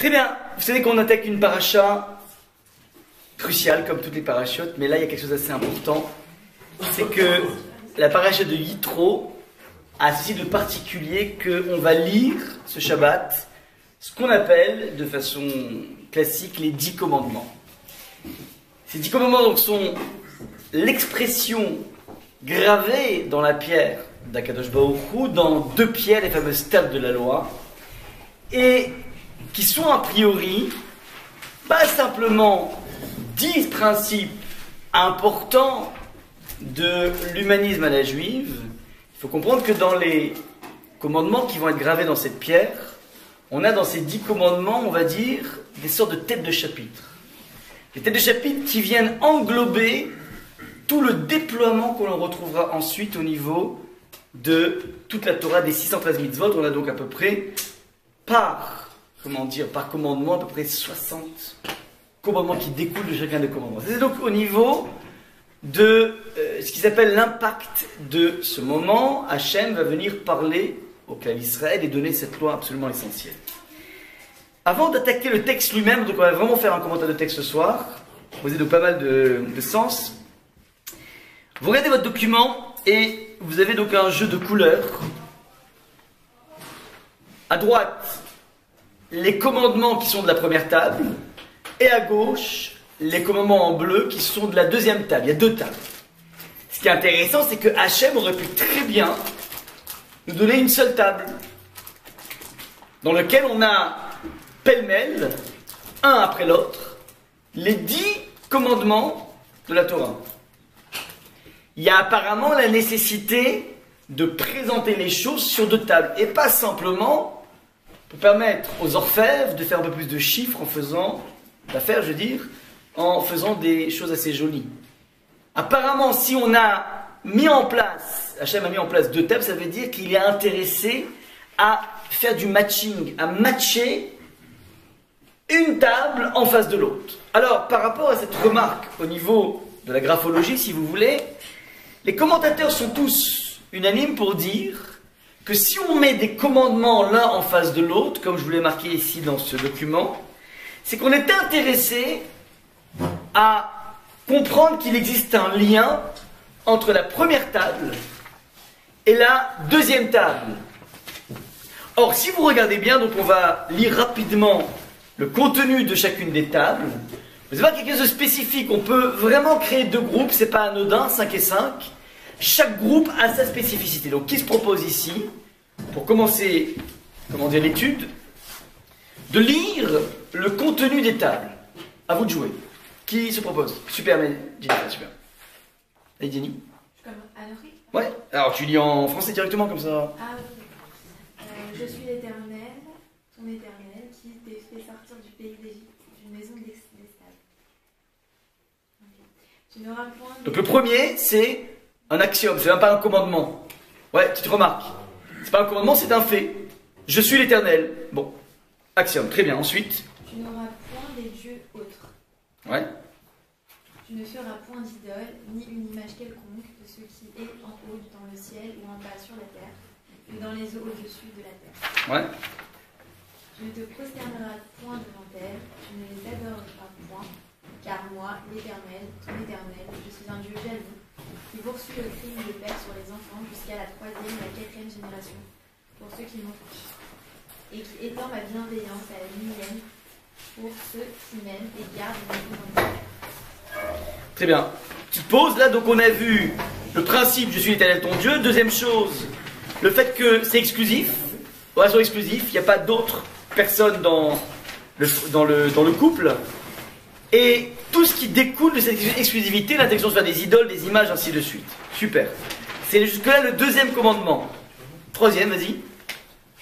Très bien. Vous savez qu'on attaque une paracha cruciale, comme toutes les parachutes, mais là, il y a quelque chose d'assez important. C'est que la paracha de Yitro a ceci de particulier qu'on va lire ce Shabbat ce qu'on appelle, de façon classique, les dix commandements. Ces dix commandements donc, sont l'expression gravée dans la pierre d'Akadosh Baruch dans deux pierres, les fameuses tables de la loi, et qui sont a priori pas simplement dix principes importants de l'humanisme à la juive. Il faut comprendre que dans les commandements qui vont être gravés dans cette pierre, on a dans ces dix commandements, on va dire, des sortes de têtes de chapitre. Des têtes de chapitre qui viennent englober tout le déploiement que l'on retrouvera ensuite au niveau de toute la Torah des 613 mitzvot. On a donc à peu près, par, comment dire, par commandement, à peu près 60 commandements qui découlent de chacun des commandements. C'est donc au niveau de euh, ce qui s'appelle l'impact de ce moment. Hachem va venir parler au cas d'Israël et donner cette loi absolument essentielle. Avant d'attaquer le texte lui-même, donc on va vraiment faire un commentaire de texte ce soir, poser de pas mal de sens. Vous regardez votre document et vous avez donc un jeu de couleurs. À droite, les commandements qui sont de la première table, et à gauche, les commandements en bleu qui sont de la deuxième table. Il y a deux tables. Ce qui est intéressant, c'est que Hachem aurait pu très bien nous donner une seule table, dans laquelle on a pêle-mêle, un après l'autre, les dix commandements de la Torah. Il y a apparemment la nécessité de présenter les choses sur deux tables, et pas simplement pour permettre aux orfèvres de faire un peu plus de chiffres en faisant, d'affaires je veux dire, en faisant des choses assez jolies. Apparemment, si on a mis en place, Hachem a mis en place deux tables, ça veut dire qu'il est intéressé à faire du matching, à matcher une table en face de l'autre. Alors, par rapport à cette remarque au niveau de la graphologie, si vous voulez, les commentateurs sont tous unanimes pour dire que si on met des commandements l'un en face de l'autre, comme je vous l'ai marqué ici dans ce document, c'est qu'on est intéressé à comprendre qu'il existe un lien entre la première table et la deuxième table. Or, si vous regardez bien, donc on va lire rapidement le contenu de chacune des tables. Vous avez quelque chose de spécifique. On peut vraiment créer deux groupes, c'est pas anodin, 5 et 5. Chaque groupe a sa spécificité. Donc, qui se propose ici, pour commencer, comment dire, l'étude, de lire le contenu des tables. À vous de jouer. Qui se propose? Super, mais super. Allez, Jenny? Ouais, alors tu lis en français directement comme ça. Ah oui. Euh, je suis l'éternel, ton éternel, qui t'ai fait sortir du pays d'Égypte, d'une maison d'esclaves. Ok. Tu n'auras point. de- Donc le premier, c'est un axiome, c'est même pas un commandement. Ouais, petite remarque. C'est pas un commandement, c'est un fait. Je suis l'éternel. Bon, axiome, très bien. Ensuite, Tu n'auras point des dieux autres. ouais. Tu ne feras point d'idole, ni une image quelconque de ce qui est en haut dans le ciel ou en bas sur la terre, ou dans les eaux au-dessus de la terre. Ouais. Tu ne te prosterneras point devant elles, tu ne les adoreras point, car moi, l'Éternel, ton Éternel, je suis un Dieu jaloux, qui poursuit le crime de père sur les enfants jusqu'à la troisième et la quatrième génération, pour ceux qui m'ont et qui étend ma bienveillance à la millième pour ceux qui m'aiment et gardent commandements. Très bien. Petite pause, là, donc on a vu le principe, je suis l'éternel ton Dieu. Deuxième chose, le fait que c'est exclusif, relation exclusive, il n'y a pas d'autres personnes dans le, dans, le, dans le couple. Et tout ce qui découle de cette exclusivité, l'intention de faire des idoles, des images, ainsi de suite. Super. C'est jusque-là le deuxième commandement. Troisième, vas-y.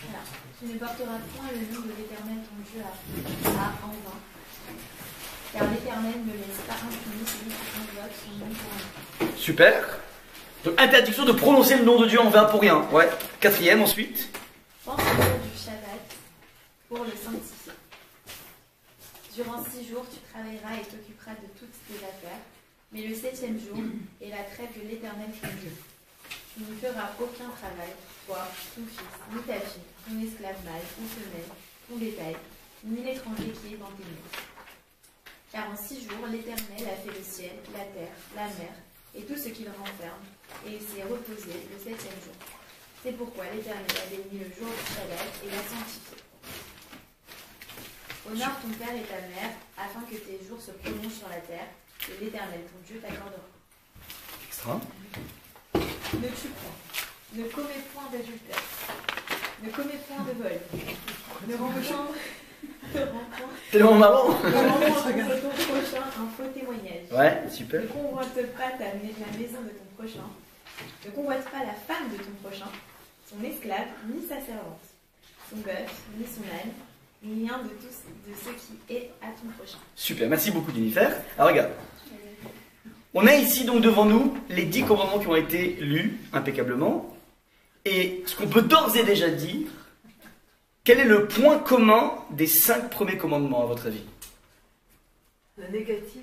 Voilà. Tu ne porteras point le nom de l'Éternel ton Dieu à, à en vain, car l'Éternel ne laisse pas impuni celui qui invoque son nom pour un Super. Donc interdiction de prononcer le nom de Dieu en vain pour rien. Ouais. Quatrième, ensuite. Pense au jour du Shabbat pour le sanctifier. Durant six jours, tu travailleras et t'occuperas de toutes tes affaires, mais le septième jour est la trêve de l'Éternel ton Dieu. Tu n'y feras aucun travail, toi, ton fils, ni ta fille, ton esclave mâle ou femelle, ton bétail, ni l'étranger qui est dans tes murs. Car en six jours, l'Éternel a fait le ciel, la terre, la mer et tout ce qu'il renferme, et il s'est reposé le septième jour. C'est pourquoi l'Éternel a béni le jour du sabbat et l'a sanctifié. Honore ton père et ta mère, afin que tes jours se prolongent sur la terre, et l'Éternel ton Dieu t'accordera. Extra. Ne tue point, ne commets point d'adultère, ne commets point de vol, ne rends point, ne rends point Tellement marrant. ne rends point contre ton prochain un faux témoignage. Ouais, super. Ne convoite pas ta, la maison de ton prochain. Ne convoite pas la femme de ton prochain, son esclave, ni sa servante, son bœuf, ni son âne, ni rien de tout de ce qui est à ton prochain. Super, merci beaucoup Jennifer. Alors regarde, on a ici donc devant nous les dix commandements qui ont été lus impeccablement. Et ce qu'on peut d'ores et déjà dire, quel est le point commun des cinq premiers commandements à votre avis? La négative.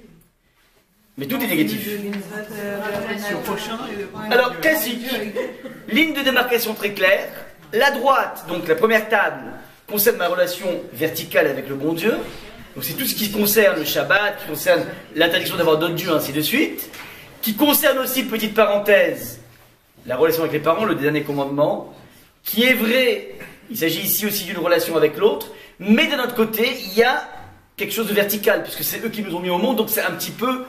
Mais tout est négatif. Le Alors, classique. Ligne de démarcation très claire. La droite, donc la première table, concerne ma relation verticale avec le bon Dieu. Donc c'est tout ce qui concerne le Shabbat, qui concerne l'interdiction d'avoir d'autres dieux, ainsi de suite. Qui concerne aussi, petite parenthèse, la relation avec les parents, le dernier commandement. Qui est vrai, il s'agit ici aussi d'une relation avec l'autre. Mais d'un autre côté, il y a quelque chose de vertical, puisque c'est eux qui nous ont mis au monde, donc c'est un petit peu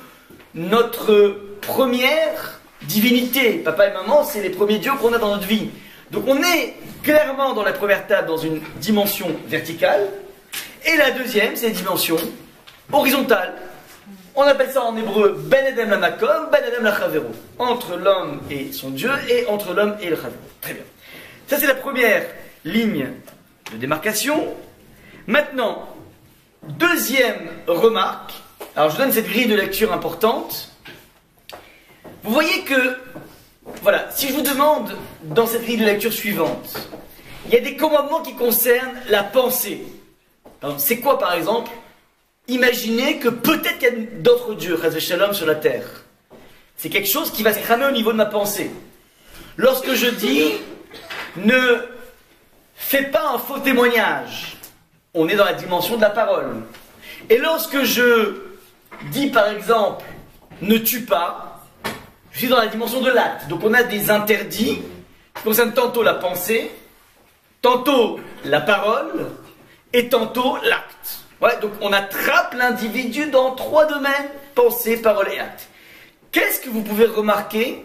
notre première divinité. Papa et maman, c'est les premiers dieux qu'on a dans notre vie. Donc on est clairement dans la première table dans une dimension verticale. Et la deuxième, c'est une dimension horizontale. On appelle ça en hébreu Ben Edem la Makom, Ben Edem la Chavero. Entre l'homme et son Dieu et entre l'homme et le Chavero. Très bien. Ça, c'est la première ligne de démarcation. Maintenant, deuxième remarque. Alors, je donne cette grille de lecture importante. Vous voyez que, voilà, si je vous demande dans cette grille de lecture suivante, il y a des commandements qui concernent la pensée. C'est quoi, par exemple? Imaginez que peut-être qu'il y a d'autres dieux, Shalom, sur la terre. C'est quelque chose qui va se cramer au niveau de ma pensée. Lorsque je dis ne fais pas un faux témoignage, on est dans la dimension de la parole. Et lorsque je dis par exemple ne tue pas, je suis dans la dimension de l'acte. Donc on a des interdits qui concernent tantôt la pensée, tantôt la parole et tantôt l'acte. Ouais, donc on attrape l'individu dans trois domaines, pensée, parole et acte. Qu'est-ce que vous pouvez remarquer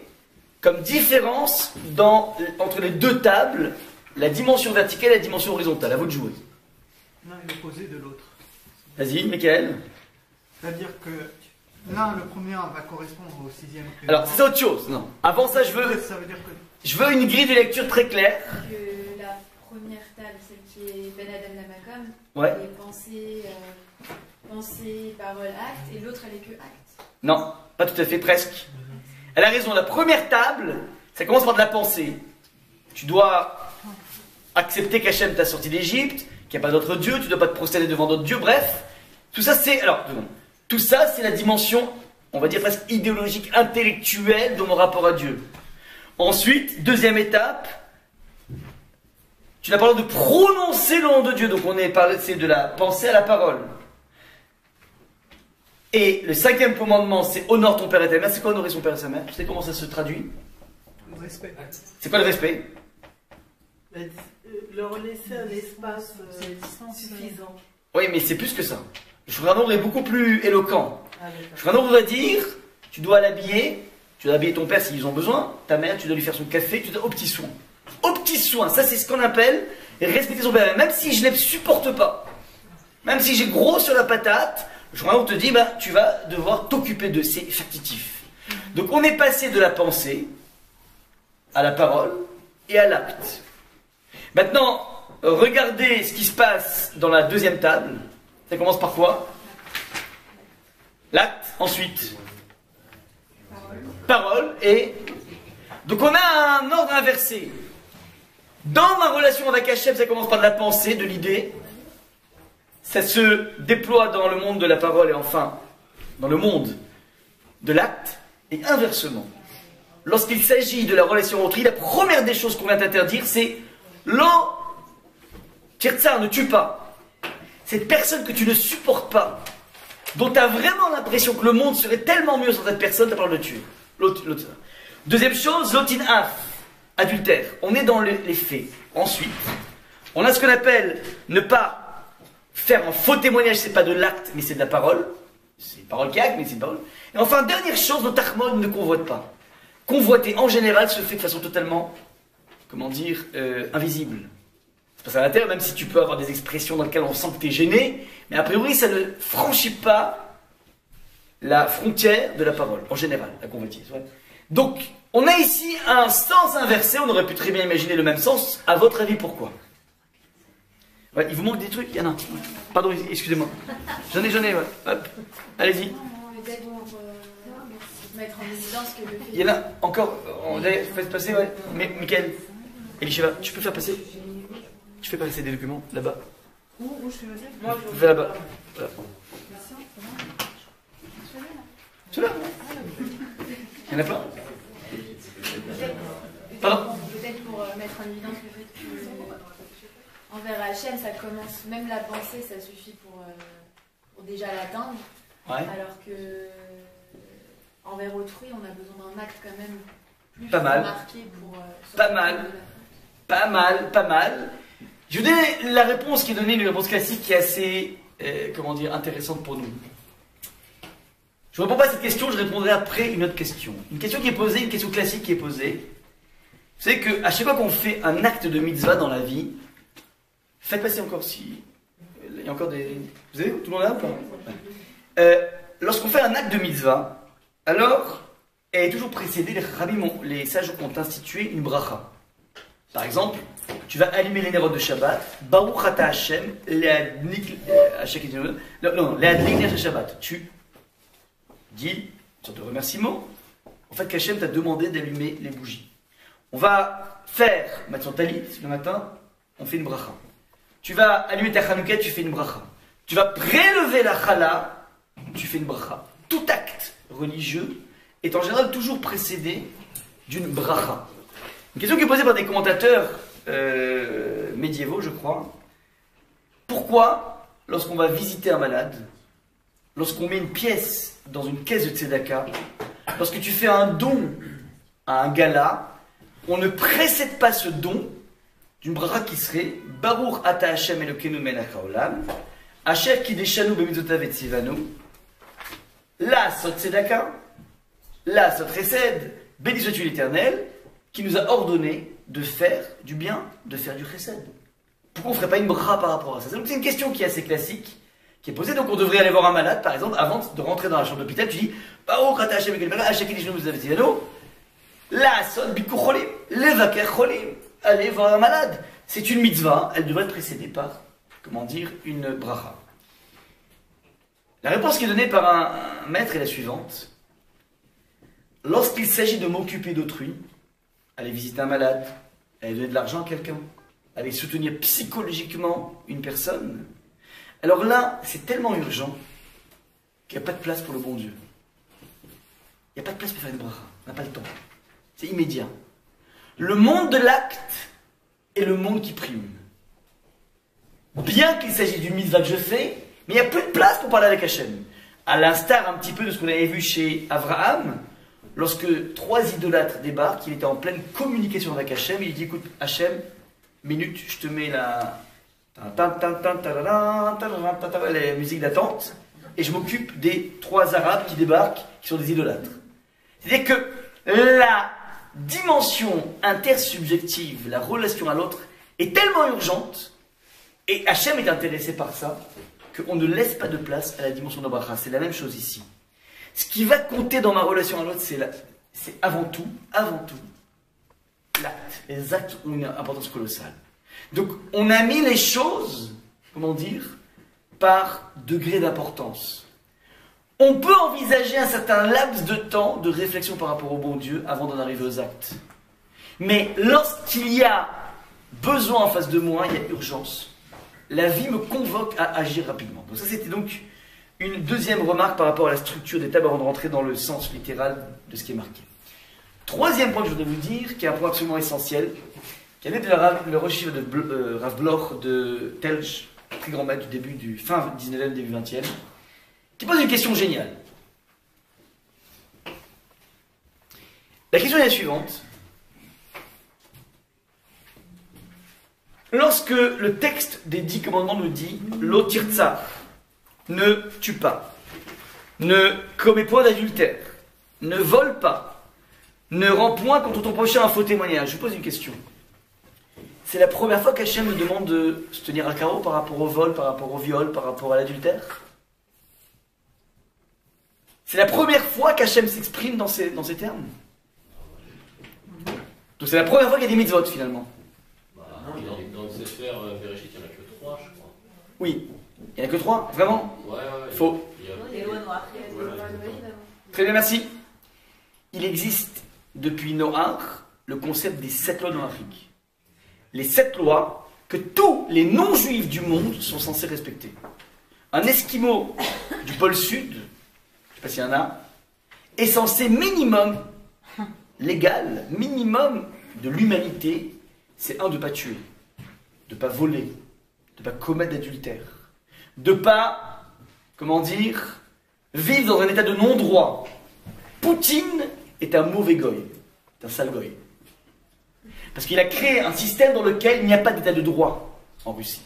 comme différence dans, entre les deux tables, la dimension verticale et la dimension horizontale? À vous de jouer. L'un est l'opposé de l'autre. Vas-y, Michael. C'est-à-dire que l'un, le premier, va correspondre au sixième. que- Alors, c'est autre chose. Non. Avant ça, je veux, Ça veut dire que je veux une grille de lecture très claire. Que la première table, celle qui est Ben Adam Lamakom, Ouais. est pensée, euh, pensée, parole, acte, et l'autre elle est que acte. Non, pas tout à fait, presque. Elle a raison. La première table, ça commence par de la pensée. Tu dois accepter qu'Hachem t'a sorti d'Égypte, qu'il n'y a pas d'autre Dieu, tu ne dois pas te prosterner devant d'autres dieux, bref. Tout ça, c'est. Alors, deux secondes. Tout ça, c'est la dimension, on va dire presque idéologique, intellectuelle de mon rapport à Dieu. Ensuite, deuxième étape, tu n'as pas le droit de prononcer le nom de Dieu. Donc, on est parlé, c'est de la pensée à la parole. Et le cinquième commandement, c'est honore ton père et ta mère. C'est quoi honorer son père et sa mère? Tu sais comment ça se traduit? Le respect. C'est quoi le respect? Euh, leur laisser un espace euh, suffisant. Oui, mais c'est plus que ça. Le Shulchan est beaucoup plus éloquent. Ah, Le d'accord. Shulchan dire, tu dois l'habiller, tu dois habiller ton père s'ils ont besoin, ta mère, tu dois lui faire son café, tu dois aux petits soins. Aux petits soins, ça c'est ce qu'on appelle respecter son père. Même si je ne les supporte pas, même si j'ai gros sur la patate, Shulchan Aruch te dit, bah, tu vas devoir t'occuper de c'est factitif. Donc on est passé de la pensée à la parole et à l'acte. Maintenant, regardez ce qui se passe dans la deuxième table. Ça commence par quoi? L'acte, ensuite. Parole et. Donc on a un ordre inversé. Dans ma relation avec Hachem, ça commence par de la pensée, de l'idée. Ça se déploie dans le monde de la parole et enfin dans le monde de l'acte. Et inversement, lorsqu'il s'agit de la relation autrui, la première des choses qu'on vient t'interdire, c'est l'en Tirtsar ne tue pas. Cette personne que tu ne supportes pas, dont tu as vraiment l'impression que le monde serait tellement mieux sans cette personne, tu parles de tuer. Deuxième chose, l'otin af, adultère. On est dans les, les faits. Ensuite, on a ce qu'on appelle ne pas faire un faux témoignage, c'est pas de l'acte, mais c'est de la parole. C'est une parole qui acte, mais c'est une parole. Et enfin, dernière chose, notre harmone ne convoite pas. Convoiter, en général, se fait de façon totalement, comment dire, euh, invisible. Pas ça l'intérêt, même si tu peux avoir des expressions dans lesquelles on sent que tu es gêné, mais a priori, ça ne franchit pas la frontière de la parole, en général, la convoitise. ouais. Donc, on a ici un sens inversé, on aurait pu très bien imaginer le même sens. À votre avis, pourquoi? Ouais, il vous manque des trucs? Il y en a un. Pardon, excusez-moi. J'en ai, j'en ai, ouais. Hop. Allez-y. Euh, mettre en évidence que le fait Il y en a encore. On l'a fait passer, ouais. Mais, Michael, Elisheva, tu peux faire passer? Tu fais passer des documents là-bas. Où, où je suis passé Moi, je Fais là-bas. Voilà. Celui-là Il y en a plein? Pardon? Peut-être pour euh, mettre en évidence le fait que euh, envers Hachem, ça commence, même la pensée, ça suffit pour, euh, pour déjà l'atteindre, Ouais. alors que euh, envers autrui, on a besoin d'un acte quand même plus Pas mal. marqué pour. euh, Pas mal. de la- Pas mal, pas mal. Je vous donne la réponse qui est donnée, une réponse classique qui est assez, euh, comment dire, intéressante pour nous. Je ne réponds pas à cette question, je répondrai après une autre question. Une question qui est posée, une question classique qui est posée, c'est que à chaque fois qu'on fait un acte de mitzvah dans la vie, faites passer encore si. Il y a encore des. Vous avez Tout le monde là ou pas? Euh, Lorsqu'on fait un acte de mitzvah, alors, elle est toujours précédée, les, les sages ont institué une bracha. Par exemple, tu vas allumer les nérodes de Shabbat. Baruch ata Hashem, euh, non, non, Shabbat. Tu dis, une sorte de remerciement, en fait qu'Hachem t'a demandé d'allumer les bougies. On va faire, son talit le matin, on fait une bracha. Tu vas allumer ta Hanouka, tu fais une bracha. Tu vas prélever la chala, tu fais une bracha. Tout acte religieux est en général toujours précédé d'une bracha. Une question qui est posée par des commentateurs euh, médiévaux, je crois. Pourquoi, lorsqu'on va visiter un malade, lorsqu'on met une pièce dans une caisse de tzedaka, lorsque tu fais un don à un gala, on ne précède pas ce don d'une bracha qui serait Baruch ata Hashem Elokeinu melech haolam, Asher kideshanu b'mitzvotav et tzivanu, la sot tzedaka, la sot chesed, béni sois-tu l'éternel, qui nous a ordonné de faire du bien, de faire du chesed. Pourquoi on ne ferait pas une bracha par rapport à ça? C'est une question qui est assez classique, qui est posée. Donc on devrait aller voir un malade, par exemple, avant de rentrer dans la chambre d'hôpital, tu dis Baruch ata Hashem la sot bikur cholim, aller voir un malade. C'est une mitzvah, elle devrait être précédée par, comment dire, une bracha. La réponse qui est donnée par un maître est la suivante. Lorsqu'il s'agit de m'occuper d'autrui, aller visiter un malade, aller donner de l'argent à quelqu'un, aller soutenir psychologiquement une personne, alors là, c'est tellement urgent qu'il n'y a pas de place pour le bon Dieu. Il n'y a pas de place pour faire une bracha. On n'a pas le temps. C'est immédiat. Le monde de l'acte est le monde qui prime. Bien qu'il s'agisse d'une mitzvah que je fais, mais il n'y a plus de place pour parler avec Hachem. À l'instar un petit peu de ce qu'on avait vu chez Abraham, lorsque trois idolâtres débarquent, il était en pleine communication avec Hachem, il dit écoute Hachem, minute, je te mets la, musique d'attente, et je m'occupe des trois arabes qui débarquent, qui sont des idolâtres. C'est-à-dire que la dimension intersubjective, la relation à l'autre, est tellement urgente, et Hachem est intéressé par ça, qu'on ne laisse pas de place à la dimension d'Abraha. C'est la même chose ici. Ce qui va compter dans ma relation à l'autre, c'est c'est avant tout, avant tout, l'acte. Les actes ont une importance colossale. Donc, on a mis les choses, comment dire, par degré d'importance. On peut envisager un certain laps de temps de réflexion par rapport au bon Dieu avant d'en arriver aux actes. Mais lorsqu'il y a besoin en face de moi, il y a urgence. La vie me convoque à agir rapidement. Donc ça, c'était donc une deuxième remarque par rapport à la structure des tables avant de rentrer dans le sens littéral de ce qui est marqué. Troisième point que je voudrais vous dire, qui est un point absolument essentiel, qui est le rechiv de euh, Rav Bloch de Telch, très grand maître du début du fin 19e, début 20e, qui pose une question géniale. La question est la suivante. Lorsque le texte des dix commandements nous dit Lotirza, ne tue pas, ne commets point d'adultère, ne vole pas, ne rends point contre ton prochain un faux témoignage. Je vous pose une question. C'est la première fois qu'Hachem me demande de se tenir à carreau par rapport au vol, par rapport au viol, par rapport à l'adultère? C'est la première fois qu'Hachem s'exprime dans ces, dans ces termes? Donc c'est la première fois qu'il y a des mitzvot finalement. Bah, dans, dans le Sefer Bereshit, il n'y en a que trois, je crois. Oui. Il n'y en a que trois Vraiment Ouais, ouais. Faux. Il y a- Les lois noires. Très bien, merci. Il existe depuis Noach le concept des sept lois noachiques. Les sept lois que tous les non-juifs du monde sont censés respecter. Un esquimau du pôle sud, je ne sais pas s'il y en a, est censé minimum, légal, minimum de l'humanité, c'est un de ne pas tuer, de ne pas voler, de ne pas commettre d'adultère, de pas, comment dire, vivre dans un état de non-droit. Poutine est un mauvais goy, un sale goy. Parce qu'il a créé un système dans lequel il n'y a pas d'état de droit en Russie.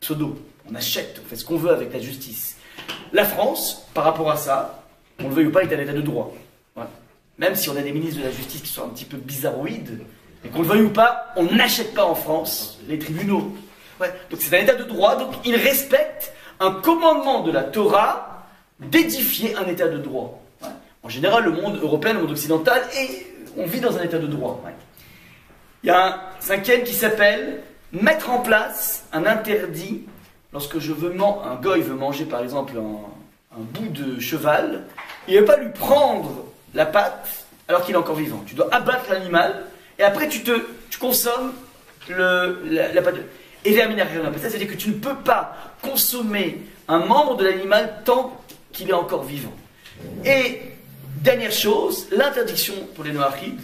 Pseudo, on achète, on fait ce qu'on veut avec la justice. La France, par rapport à ça, on le veuille ou pas, est un état de droit. Même si on a des ministres de la justice qui sont un petit peu bizarroïdes, et qu'on le veuille ou pas, on n'achète pas en France les tribunaux. Ouais. Donc c'est un état de droit, donc il respecte un commandement de la Torah d'édifier un état de droit. Ouais. En général, le monde européen, le monde occidental, et on vit dans un état de droit. Ouais. Il y a un cinquième qui s'appelle mettre en place un interdit lorsque je veux man- un goy veut manger par exemple un, un bout de cheval, il ne va pas lui prendre la patte alors qu'il est encore vivant. Tu dois abattre l'animal et après tu te tu consommes le, la, la patte. Et verminaire, ça c'est-à-dire que tu ne peux pas consommer un membre de l'animal tant qu'il est encore vivant. Et dernière chose, l'interdiction pour les Noachides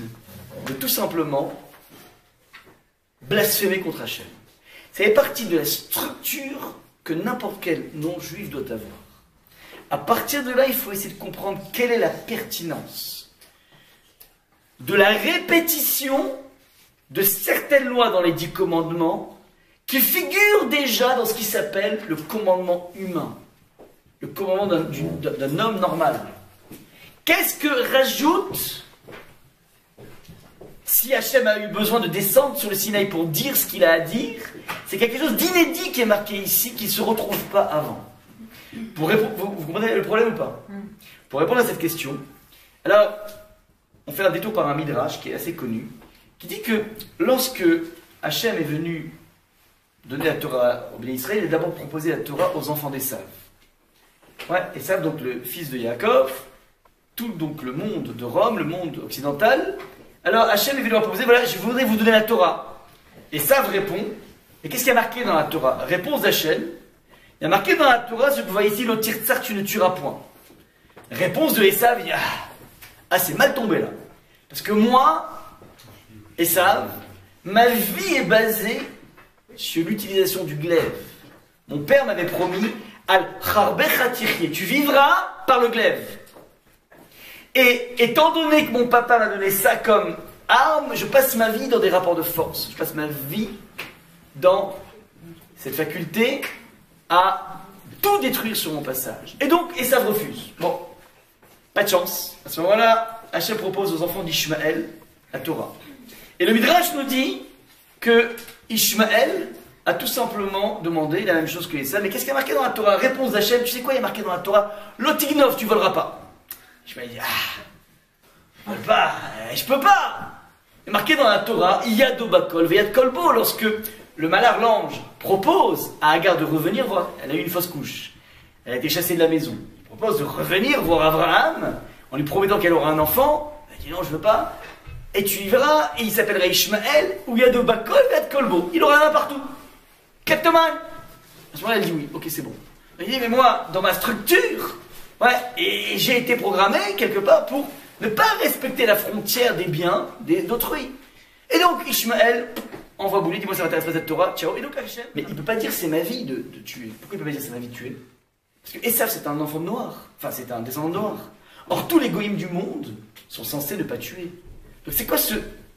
de tout simplement blasphémer contre Hachem. Ça fait partie de la structure que n'importe quel non-juif doit avoir. À partir de là, il faut essayer de comprendre quelle est la pertinence de la répétition de certaines lois dans les dix commandements qui figurent déjà dans ce qui s'appelle le commandement humain, le commandement d'un- du- d'un homme normal. Qu'est-ce que rajoute si Hachem a eu besoin de descendre sur le Sinaï pour dire ce qu'il a à dire, c'est quelque chose d'inédit qui est marqué ici, qui ne se retrouve pas avant. Pour répondre, vous, vous comprenez le problème ou pas Pour répondre à cette question, alors, on fait un détour par un midrash qui est assez connu, qui dit que lorsque Hachem est venu donner la Torah au Béni Israël, a d'abord proposé la Torah aux enfants d'Esav. Ouais, Esav, donc le fils de Yaakov, tout donc le monde de Rome, le monde occidental, alors Hachem est leur proposer, voilà, je voudrais vous donner la Torah. Et Sav répond, et qu'est-ce qu'il y a marqué dans la Torah? Réponse d'Hachem, il y a marqué dans la Torah, vous voyez ici, le tirtsar, tu ne tueras point. Réponse de Esav, il dit, ah, ah, c'est mal tombé là. Parce que moi, Esav, ma vie est basée sur l'utilisation du glaive. Mon père m'avait promis, al tu vivras par le glaive. Et étant donné que mon papa m'a donné ça comme arme, je passe ma vie dans des rapports de force. Je passe ma vie dans cette faculté à tout détruire sur mon passage. Et donc, Esav refuse. Bon, pas de chance. À ce moment-là, Hachem propose aux enfants d'Ishmaël la Torah. Et le Midrash nous dit que Ishmaël a tout simplement demandé la même chose que Esav. Mais qu'est-ce qu'il y a marqué dans la Torah? Réponse d'Hachem, tu sais quoi il y a marqué dans la Torah? Lotignov, tu voleras pas. Me dis, ah, je peux pas, euh, je peux pas. Il est marqué dans la Torah, Yado Bakol, Veyad Kolbo, lorsque le malheur l'ange propose à Agar de revenir voir, elle a eu une fausse couche, elle a été chassée de la maison. Il propose de revenir voir Abraham en lui promettant qu'elle aura un enfant. Elle dit non, je veux pas. Et tu y verras, et il s'appellera Ishmaël, ou Yado Bakol, Veyad Kolbo. Il aura un partout. Capteman. À ce moment-là, elle dit oui, ok, c'est bon. Elle dit, mais moi, dans ma structure, ouais, et j'ai été programmé quelque part pour ne pas respecter la frontière des biens d'autrui. Et donc, Ishmaël, envoie bouler, dis-moi ça m'intéresse pas cette Torah, ciao. Et donc Hachem, mais il peut pas dire c'est ma vie de, de tuer. Pourquoi il peut pas dire c'est ma vie de tuer? Parce que Esav c'est un enfant de noir, enfin c'est un descendant de noir. Or tous les goïms du monde sont censés ne pas tuer. Donc c'est quoi ce,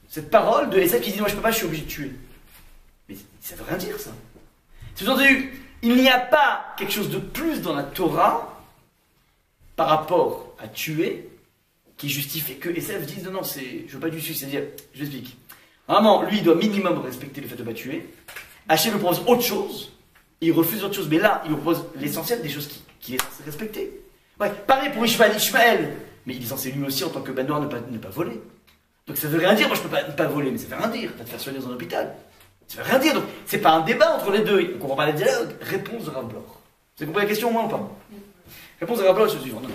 cette parole de Esav qui dit moi je peux pas, je suis obligé de tuer? Mais ça veut rien dire ça. C'est-à-dire, il n'y a pas quelque chose de plus dans la Torah par rapport à tuer qui justifie que Esav dise non, non, c'est, je veux pas du suicide. C'est-à-dire, je explique. Vraiment, lui, il doit minimum respecter le fait de ne pas tuer. Hachem lui propose autre chose, il refuse autre chose. Mais là, il lui propose l'essentiel des choses qu'il qui est censé respecter. Pareil pour Ishmael, Ishmael. Mais il est censé lui aussi, en tant que ben noir, ne pas, ne pas voler. Donc ça veut rien dire, moi je peux pas ne pas voler, mais ça veut rien dire. Vas te faire soigner dans un hôpital. Ça veut rien dire. Donc c'est pas un débat entre les deux. On comprend pas le dialogue. Réponse de Rav. Vous avez compris la question, moi ou pas? Réponse de Rav la chose suivante. Non.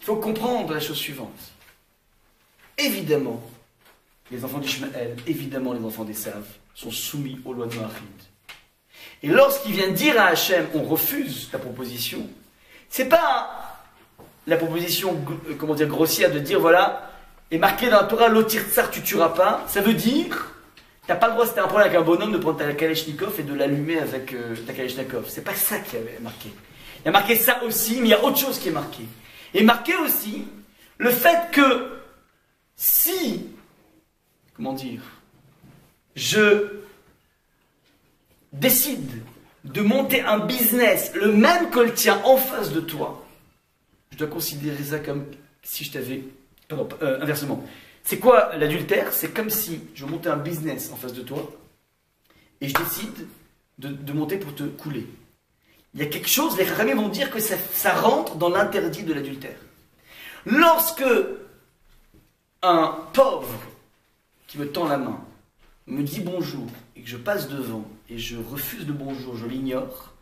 Il faut comprendre la chose suivante. Évidemment, les enfants d'Ishmaël, évidemment les enfants des Saves, sont soumis aux lois de Noachid. Et lorsqu'il vient dire à Hachem, on refuse ta proposition, c'est pas la proposition, euh, comment dire, grossière de dire, voilà, est marqué dans la Torah, l'otir tsar, tu tueras pas. Ça veut dire, t'as pas le droit, si t'as un problème avec un bonhomme, de prendre ta Kalachnikov et de l'allumer avec euh, ta Kalachnikov. C'est pas ça qui avait marqué. Il y a marqué ça aussi, mais il y a autre chose qui est marqué. Et marqué aussi le fait que si, comment dire, je décide de monter un business, le même que le tien, en face de toi, je dois considérer ça comme si je t'avais... Pardon, euh, inversement. C'est quoi l'adultère? C'est comme si je montais un business en face de toi et je décide de, monter pour te couler. Il y a quelque chose, les ramés vont dire que ça, ça rentre dans l'interdit de l'adultère. Lorsque un pauvre qui me tend la main me dit bonjour et que je passe devant et je refuse le bonjour, je l'ignore,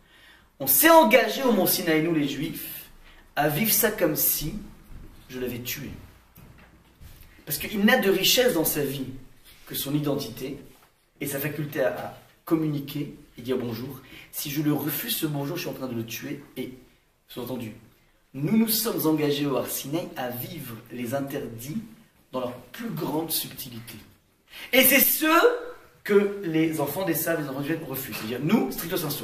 on s'est engagé au Mont Sinaï, nous les Juifs, à vivre ça comme si je l'avais tué. Parce qu'il n'a de richesse dans sa vie que son identité et sa faculté à, communiquer et dire bonjour. Si je le refuse ce bonjour, je suis en train de le tuer et, sous-entendu, nous nous sommes engagés au Arsinaï à vivre les interdits dans leur plus grande subtilité. Et c'est ce que les enfants d'Essav, les enfants du refusent. C'est-à-dire, nous, stricto sensu.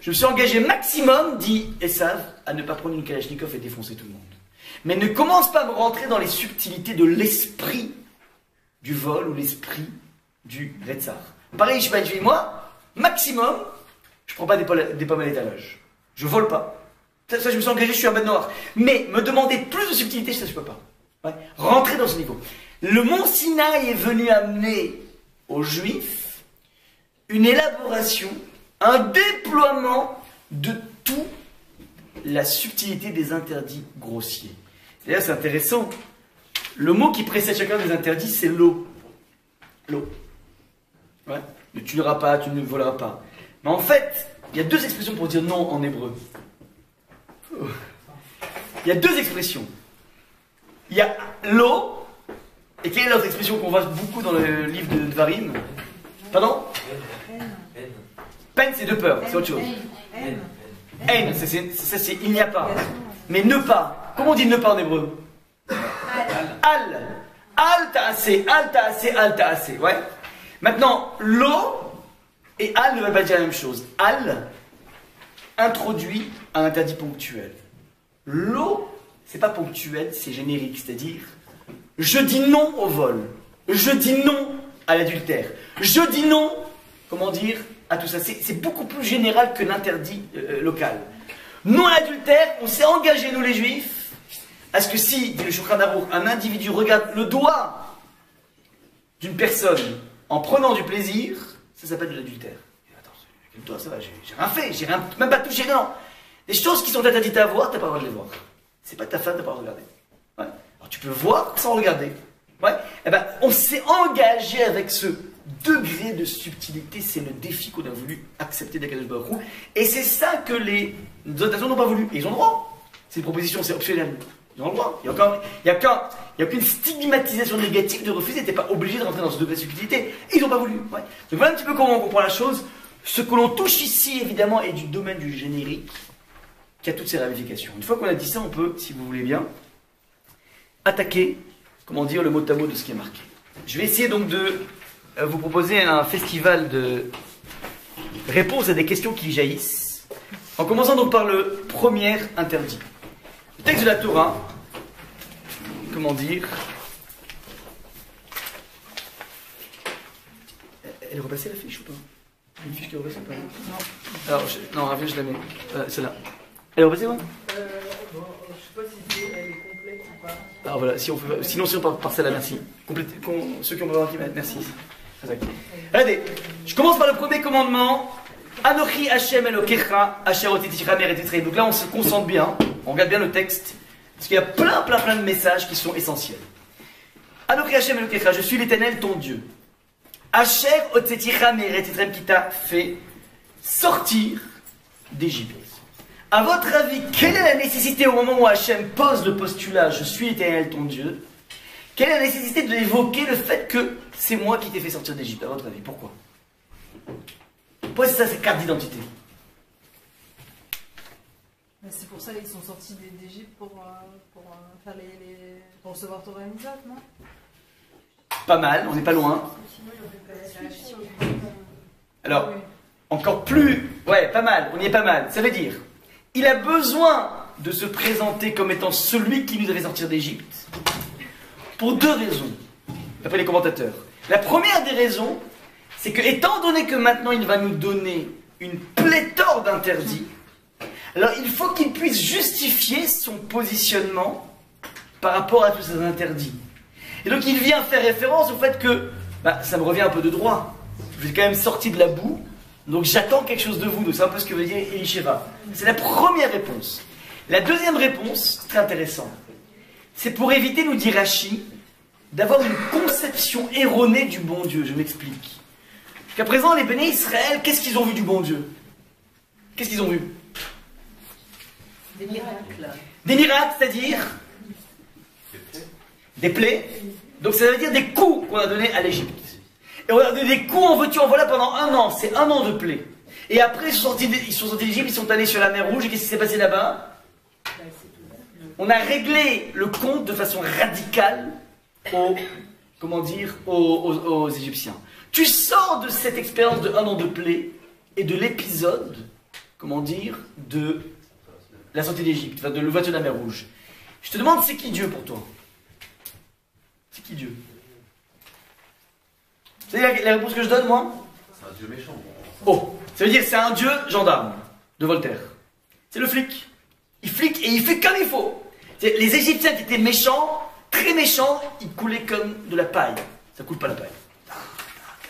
Je me suis engagé maximum, dit Essav, à ne pas prendre une Kalachnikov et défoncer tout le monde. Mais ne commence pas à rentrer dans les subtilités de l'esprit du vol ou l'esprit du Retzar. Pareil, je dis moi, maximum, je prends pas des, des pommes à l'étalage. Je vole pas. Ça, je me suis engagé, je suis un bête noir. Mais me demander plus de subtilité, ça, je peux pas. Rentrer dans ce niveau. Le mont Sinaï est venu amener aux Juifs une élaboration, un déploiement de toute la subtilité des interdits grossiers. D'ailleurs, c'est intéressant. Le mot qui précède chacun des interdits, c'est l'eau. L'eau. Ouais. Ne tueras pas, tu ne voleras pas. Mais en fait, il y a deux expressions pour dire non en hébreu. Il y a deux expressions. Il y a l'eau, et quelle est l'autre expression qu'on voit beaucoup dans le livre de Dvarim Pardon? Peine, c'est de peur, c'est autre chose. Haine, c'est- il n'y a pas. Mais ne pas. Comment on dit ne pas en hébreu Al. Al t'as assez, al t'as assez, al t'as assez. Ouais. Maintenant, l'eau et al ne veulent pas dire la même chose. Al introduit un interdit ponctuel. L'eau, c'est pas ponctuel, c'est générique, c'est-à-dire je dis non au vol, je dis non à l'adultère, je dis non, comment dire, à tout ça. C'est beaucoup plus général que l'interdit euh, local. Non à l'adultère, on s'est engagé, nous les juifs, à ce que si, dit le Shulchan un individu regarde le doigt d'une personne en prenant du plaisir, ça s'appelle de l'adultère. Attends, quel doigt ça j'ai rien fait, j'ai rien, même pas touché, non. Les choses qui sont interdites à voir, t'as pas le droit de les voir. C'est pas ta femme, t'as pas droit de regarder. Tu peux voir sans regarder. Eh ben, on s'est engagé avec ce degré de subtilité, c'est le défi qu'on a voulu accepter d'Akadosh Baruch. Et c'est ça que les autres nations n'ont pas voulu. Et ils ont le droit. C'est une proposition, c'est optionnel. Ils ont le droit. Il n'y a, a, a aucune stigmatisation négative de refuser. T'es pas obligé de rentrer dans ce degré de subtilité. Ils n'ont pas voulu. Donc voilà un petit peu comment on comprend la chose. Ce que l'on touche ici, évidemment, est du domaine du générique qui a toutes ses ramifications. Une fois qu'on a dit ça, on peut, si vous voulez bien, attaquer, comment dire, le mot à mot de ce qui est marqué. Je vais essayer donc de vous proposer un festival de réponses à des questions qui jaillissent, en commençant donc par le premier interdit. Le texte de la Torah, comment dire, Elle est repassée la fiche ou pas? Une fiche qui est repassée ou pas Non. Alors, je... non, reviens, je la mets. Euh, Celle-là. Elle est repassée, ouais? Euh, bon, je sais pas si c'est- elle est complète ou pas. Alors voilà, si on sinon, si on part par celle-là, merci. Complète- Ceux qui ont besoin qui mettent, merci. Regardez, je commence par le premier commandement. Anochi Hashem Elokecha, Asher. Donc là, on se concentre bien, on regarde bien le texte, parce qu'il y a plein, plein, plein de messages qui sont essentiels. Anochi Hashem Elokecha, je suis l'éternel ton Dieu. Asher Otiticha Meretitreim qui t'a fait sortir d'Égypte. À votre avis, quelle est la nécessité au moment où Hachem pose le postulat Je suis l'éternel ton Dieu? Quelle est la nécessité de évoquer le fait que c'est moi qui t'ai fait sortir d'Égypte À votre avis, pourquoi? Pourquoi c'est ça cette carte d'identité? C'est pour ça qu'ils sont sortis d'É- d'Égypte pour, euh, pour, euh, faire les, les- pour recevoir Torah et non? Pas mal, on n'est pas loin. Alors, encore plus, ouais, pas mal, on y est pas mal. Ça veut dire, il a besoin de se présenter comme étant celui qui nous a fait sortir d'Égypte pour deux raisons, d'après les commentateurs. La première des raisons, c'est que étant donné que maintenant il va nous donner une pléthore d'interdits, alors il faut qu'il puisse justifier son positionnement par rapport à tous ces interdits. Et donc il vient faire référence au fait que bah, ça me revient un peu de droit. Je suis quand même sorti de la boue, donc j'attends quelque chose de vous. Donc c'est un peu ce que veut dire Elisheva. C'est la première réponse. La deuxième réponse, très intéressant, c'est pour éviter, nous dit Rashi, d'avoir une conception erronée du bon Dieu. Je m'explique. Jusqu'à présent, les bénis Israël, qu'est-ce qu'ils ont vu du bon Dieu? Qu'est-ce qu'ils ont vu? Des miracles. Des miracles, c'est-à-dire? Des plaies. Donc ça veut dire des coups qu'on a donnés à l'Égypte. Et on a donné des coups en veux-tu en voilà pendant un an. C'est un an de plaies. Et après, ils sont sortis d'- ils sont sortis d'Égypte, ils sont allés sur la mer Rouge. Et qu'est-ce qui s'est passé là-bas? On a réglé le compte de façon radicale aux, comment dire, aux, aux- aux Égyptiens. Tu sors de cette expérience de un an de plaies et de l'épisode, comment dire, de la sortie d'Égypte, enfin de l'ouverture de la mer Rouge. Je te demande, c'est qui Dieu pour toi? C'est qui Dieu? Vous savez la, la réponse que je donne, moi? C'est un dieu méchant. Oh, ça veut dire c'est un Dieu gendarme de Voltaire. C'est le flic. Il flic et il fait comme il faut. Les Égyptiens qui étaient méchants, très méchants, ils coulaient comme de la paille. Ça coule pas la paille.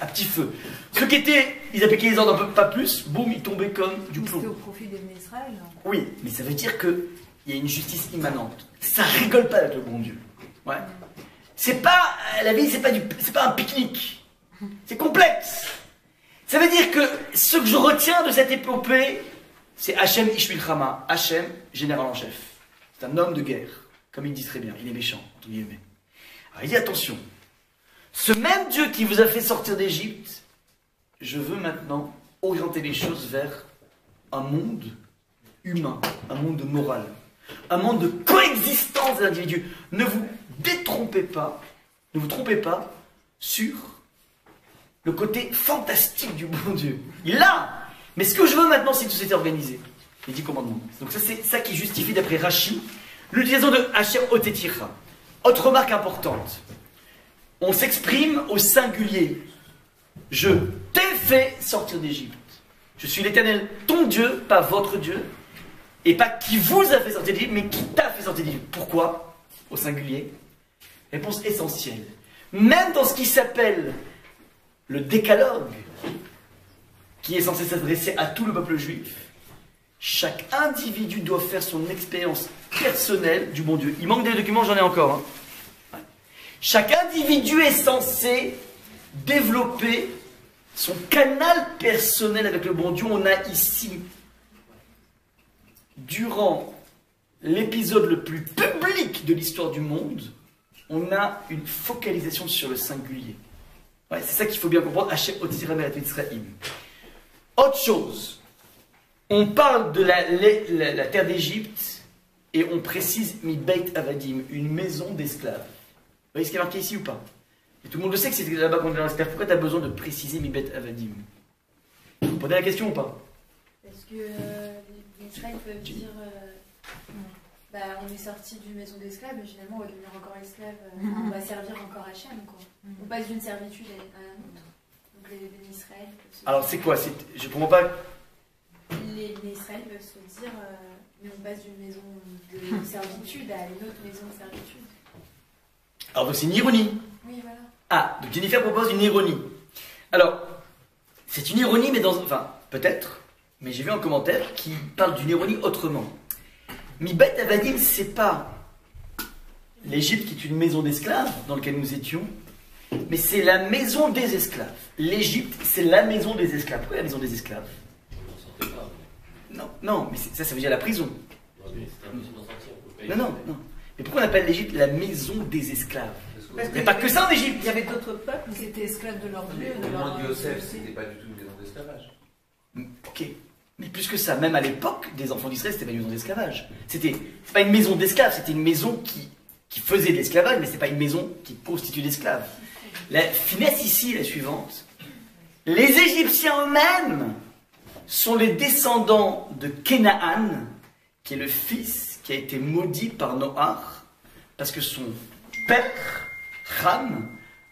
À petit feu. Ceux qui étaient, ils appliquaient les ordres un peu pas plus, boum, ils tombaient comme du plomb. C'était au profit des Israël. non Oui, mais ça veut dire qu'il y a une justice immanente. Ça rigole pas avec le bon Dieu. Ouais. C'est pas. La vie, c'est pas, du, pas un pique-nique. C'est complexe. Ça veut dire que ce que je retiens de cette épopée, c'est Hachem Ishvilchama. Hachem, général en chef. C'est un homme de guerre. Comme il dit très bien. Il est méchant, entre guillemets. Alors il dit attention. Ce même Dieu qui vous a fait sortir d'Égypte, je veux maintenant orienter les choses vers un monde humain, un monde moral, un monde de coexistence des individus. Ne vous détrompez pas, ne vous trompez pas sur le côté fantastique du bon Dieu. Il l'a Mais ce que je veux maintenant, c'est que tout s'était organisé. Les dix commandements. Donc ça, c'est ça qui justifie, d'après Rashi, l'utilisation de Hacher Otetira. Autre remarque importante. On s'exprime au singulier. Je t'ai fait sortir d'Égypte. Je suis l'éternel, ton Dieu, pas votre Dieu, et pas qui vous a fait sortir d'Égypte, mais qui t'a fait sortir d'Égypte. Pourquoi? Au singulier. Réponse essentielle. Même dans ce qui s'appelle le décalogue, qui est censé s'adresser à tout le peuple juif, chaque individu doit faire son expérience personnelle du bon Dieu. Il manque des documents, j'en ai encore. hein. Chaque individu est censé développer son canal personnel avec le bon Dieu. On a ici, durant l'épisode le plus public de l'histoire du monde, on a une focalisation sur le singulier. Ouais, c'est ça qu'il faut bien comprendre. Israël. Autre chose, on parle de la, la- la- la terre d'Égypte et on précise Mi Beit Avadim, une maison d'esclaves. Vous voyez ce qui est marqué ici ou pas? Et tout le monde le sait que c'était là-bas qu'on devait rester. Pourquoi tu as besoin de préciser Mibet Avadim? Vous comprenez la question ou pas? Parce que euh, les, Israël peuvent dire euh, bah, on est sorti d'une maison d'esclaves, mais finalement on va devenir encore esclave, euh, on va servir encore Hachem. Quoi. On passe d'une servitude à, à une autre. Donc les, les Israël peuvent se Alors c'est quoi? C'est- Je comprends pas. Les, les Israël peuvent se dire euh, mais on passe d'une maison de servitude à une autre maison de servitude. Alors donc c'est une ironie. Oui, voilà. Ah, donc Jennifer propose une ironie. Alors, c'est une ironie, mais dans. Enfin, peut-être, mais j'ai vu un commentaire qui parle d'une ironie autrement. Mibet Avadim, c'est pas l'Égypte qui est une maison d'esclaves dans laquelle nous étions, mais c'est la maison des esclaves. L'Égypte, c'est la maison des esclaves. Pourquoi la maison des esclaves On n'en sortait pas. Non, non, mais ça, ça veut dire la prison. Non, c'était Non, non. Mais pourquoi on appelle l'Égypte la maison des esclaves Il n'y a pas que ça en Égypte Il y avait d'autres peuples qui étaient esclaves de leur dieu. au de leur moment de Yosef, c'était pas du tout une maison d'esclavage. Ok. Mais plus que ça, même à l'époque des enfants d'Israël, c'était pas une maison d'esclavage. C'était pas une maison d'esclaves, c'était une maison qui, qui faisait de l'esclavage, mais c'est pas une maison qui constitue d'esclaves. La finesse ici est la suivante. Les Égyptiens eux-mêmes sont les descendants de Kenaan, qui est le fils qui a été maudit par Noach, parce que son père, Ham,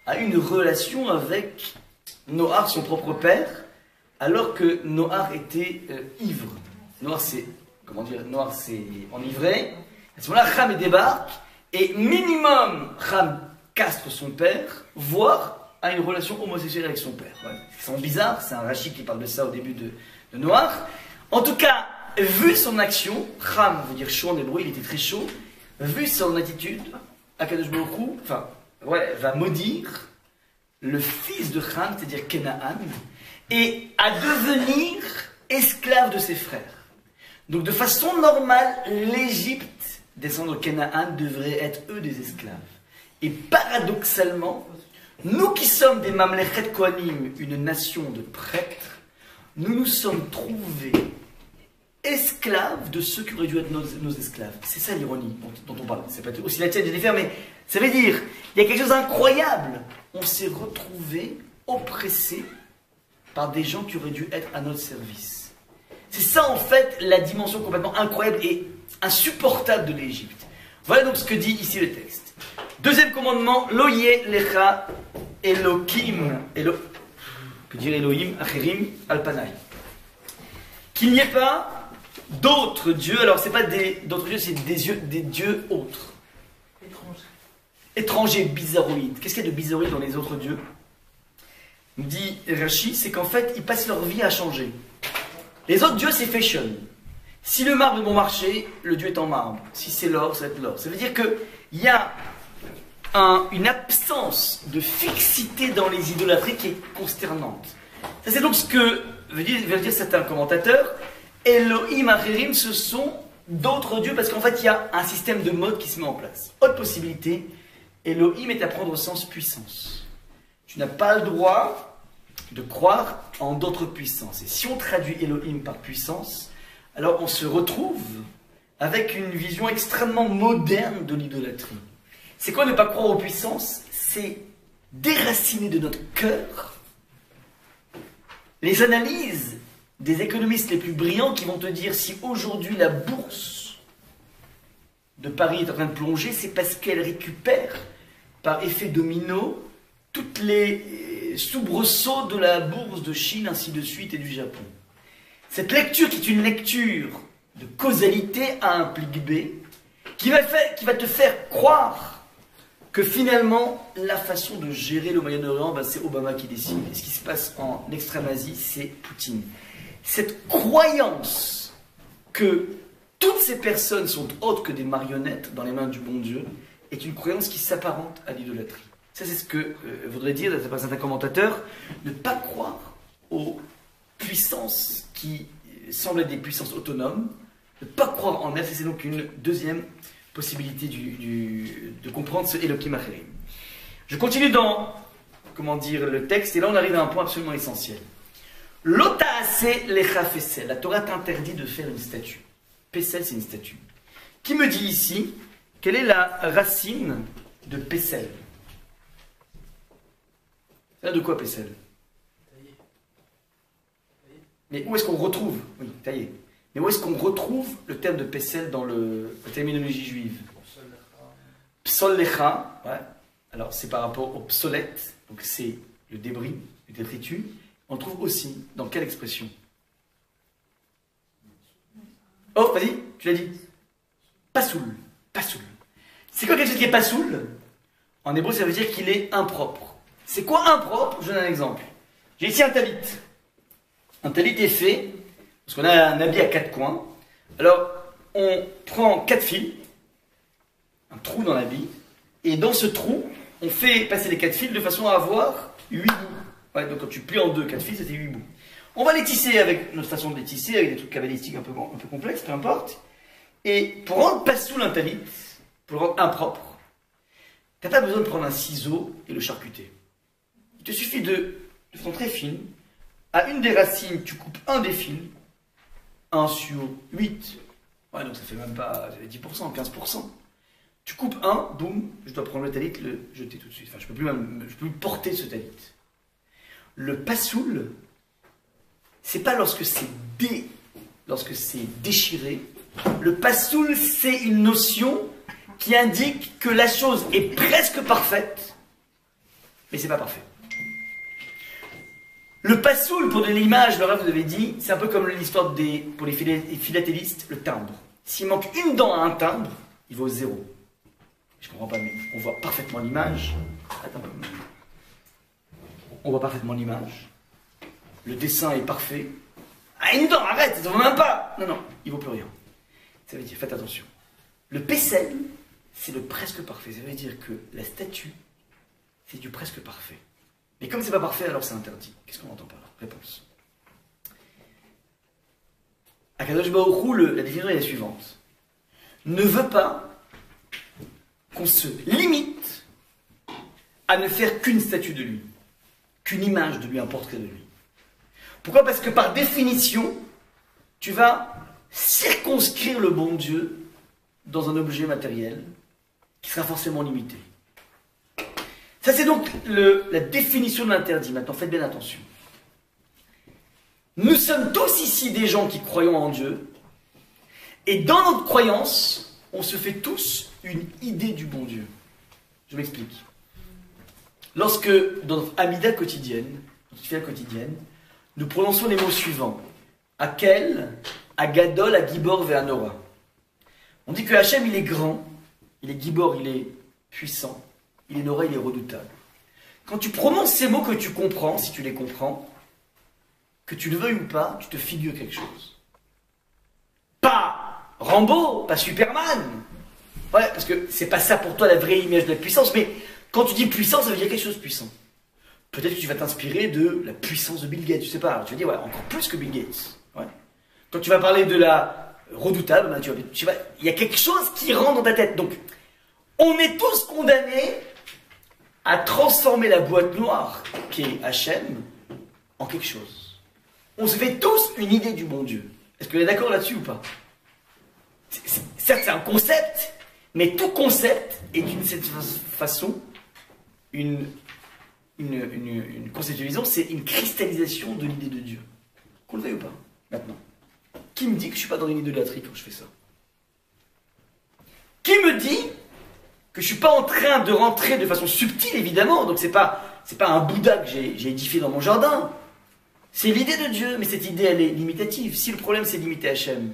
a une relation avec Noach, son propre père, alors que Noir était euh, ivre. Noir c'est, comment dire, c'est enivré. À ce moment-là, Ram débarque et minimum, Ram castre son père, voire a une relation homosexuelle avec son père. C'est bizarre, c'est un Rachid qui parle de ça au début de, de Noir. En tout cas, vu son action, Ram veut dire chaud en hébreu, il était très chaud. Vu son attitude, Akadosh Baruch enfin, ouais, va maudire le fils de Ham, c'est-à-dire Kenaan, et à devenir esclave de ses frères. Donc de façon normale, l'Égypte, descendre de Canaan, devrait être eux des esclaves. Et paradoxalement, nous qui sommes des Mamlechet Kohanim, une nation de prêtres, nous nous sommes trouvés esclaves de ceux qui auraient dû être nos, esclaves. C'est ça l'ironie dont, on parle. C'est pas aussi la tienne, Jennifer, mais ça veut dire, il y a quelque chose d'incroyable. On s'est retrouvés oppressés par des gens qui auraient dû être à notre service. C'est ça en fait la dimension complètement incroyable et insupportable de l'Égypte. Voilà donc ce que dit ici le texte. Deuxième commandement, Loye lecha Elohim, Elo, que dire Elohim, Acherim, Alpanai. Qu'il n'y ait pas d'autres dieux, alors c'est pas d'autres dieux, c'est des dieux, des dieux autres. Étrange. Étrangers, bizarroïdes. Qu'est-ce qu'il y a de bizarroïde dans les autres dieux? Dit Rashi, c'est qu'en fait, ils passent leur vie à changer. Les autres dieux, c'est fashion. Si le marbre est bon marché, le dieu est en marbre. Si c'est l'or, ça va être l'or. Ça veut dire qu'il y a un- une absence de fixité dans les idolâtries qui est consternante. Ça, c'est donc ce que veut dire, dire certains commentateurs. Elohim Acherim, ce sont d'autres dieux, parce qu'en fait, il y a un système de mode qui se met en place. Autre possibilité, Elohim est à prendre au sens puissance. Tu n'as pas le droit de croire en d'autres puissances. Et si on traduit Elohim par puissance, alors on se retrouve avec une vision extrêmement moderne de l'idolâtrie. C'est quoi ne pas croire aux puissances? C'est déraciner de notre cœur les analyses des économistes les plus brillants qui vont te dire si aujourd'hui la bourse de Paris est en train de plonger, c'est parce qu'elle récupère par effet domino toutes les euh, soubresauts de la bourse de Chine, ainsi de suite, et du Japon. Cette lecture, qui est une lecture de causalité, a plic B, qui va te faire croire que finalement, la façon de gérer le Moyen-Orient, ben, c'est Obama qui décide. Et ce qui se passe en Extrême-Asie, c'est Poutine. Cette croyance que toutes ces personnes sont autres que des marionnettes dans les mains du bon Dieu est une croyance qui s'apparente à l'idolâtrie. Ça, c'est ce que euh, voudrait dire, certains commentateurs, ne pas croire aux puissances qui euh, semblent être des puissances autonomes, ne pas croire en elles, c'est donc une deuxième possibilité du- du- de comprendre ce Elohim Acherim. Je continue dans, comment dire, le texte, et là on arrive à un point absolument essentiel. L'otaase lecha fessel. La Torah t'interdit de faire une statue. Pessel, c'est une statue. Qui me dit ici quelle est la racine de Pessel? Ça vient de quoi Pessel? Mais où est-ce qu'on retrouve? Oui, taillé. Mais où est-ce qu'on retrouve le terme de Pessel dans le, la terminologie juive Psollecha, ouais. Alors c'est par rapport au obsolète, donc c'est le débris, le détritus. On trouve aussi dans quelle expression Oh, vas-y, tu l'as dit. Pasoul. Pasoul. C'est quoi quelque chose qui est pasoul? En hébreu, ça veut dire qu'il est impropre. C'est quoi impropre? Je donne un exemple. J'ai ici un talit. Un talit est fait parce qu'on a un habit à quatre coins. Alors, on prend quatre fils, un trou dans l'habit, et dans ce trou, on fait passer les quatre fils de façon à avoir huit bouts. Ouais, donc quand tu plies en deux quatre fils, ça fait huit bouts. On va les tisser avec notre façon de les tisser, avec des trucs cabalistiques un peu, un peu complexes, peu importe. Et pour rendre pas sous l'intalit, pour le rendre impropre, t'as pas besoin de prendre un ciseau et le charcuter. Il te suffit de, de façon très fine, à une des racines, tu coupes un des fils, 1 sur 8. Ouais, donc ça fait même pas ça fait 10%, 15%. Tu coupes un, boum, je dois prendre le talit, le jeter tout de suite. Enfin, je peux plus même, je peux plus porter ce talit. Le passoul, c'est pas lorsque c'est dé, lorsque c'est déchiré. Le passoul, c'est une notion qui indique que la chose est presque parfaite, mais c'est pas parfait. Le passoul, pour donner l'image, rêve vous avez dit, c'est un peu comme l'histoire des, pour les phila- les philatélistes, le timbre. S'il manque une dent à un timbre, il vaut zéro. Je comprends pas, mais on voit parfaitement l'image. On voit parfaitement l'image. Le dessin est parfait. Ah, une dent, arrête, ça vaut même pas. Non, non, il vaut plus rien. Ça veut dire, faites attention. Le pécelle, c'est le presque parfait. Ça veut dire que la statue, c'est du presque parfait. Mais comme c'est pas parfait, alors c'est interdit. Qu'est-ce qu'on entend par là? Réponse. Akadosh Baruch la définition est la suivante. Ne veut pas qu'on se limite à ne faire qu'une statue de lui, qu'une image de lui, un portrait de lui. Pourquoi? Parce que par définition, tu vas circonscrire le bon Dieu dans un objet matériel qui sera forcément limité. Ça, c'est donc la définition de l'interdit. Maintenant, faites bien attention. Nous sommes tous ici des gens qui croyons en Dieu. Et dans notre croyance, on se fait tous une idée du bon Dieu. Je m'explique. Lorsque, dans notre amida quotidienne, notre quotidienne, nous prononçons les mots suivants. Akel, Agadol, Agibor, Ve'anora. On dit que Hachem, il est grand, il est Gibor, il est puissant, il est Nora, il est redoutable. Quand tu prononces ces mots que tu comprends, si tu les comprends, que tu le veuilles ou pas, tu te figures quelque chose. Pas Rambo, pas Superman. Ouais, parce que c'est pas ça pour toi la vraie image de la puissance, mais quand tu dis puissance, ça veut dire quelque chose de puissant. Peut-être que tu vas t'inspirer de la puissance de Bill Gates, je sais pas. Tu vas dire, ouais, encore plus que Bill Gates. Ouais. Quand tu vas parler de la redoutable, ben, tu tu vas- il y a quelque chose qui rentre dans ta tête. Donc, on est tous condamnés à transformer la boîte noire qui est Hachem en quelque chose. On se fait tous une idée du bon Dieu. Est-ce que vous êtes d'accord là-dessus ou pas? Certes, c'est un concept, mais tout concept est d'une certaine façon une, une conceptualisation, c'est une cristallisation de l'idée de Dieu. Qu'on le veuille ou pas, maintenant. Qui me dit que je ne suis pas dans une idolâtrie quand je fais ça? Qui me dit que je suis pas en train de rentrer de façon subtile, évidemment. Donc c'est pas c'est pas un Bouddha que j'ai édifié dans mon jardin. C'est l'idée de Dieu, mais cette idée elle est limitative. Si le problème c'est limiter Hachem,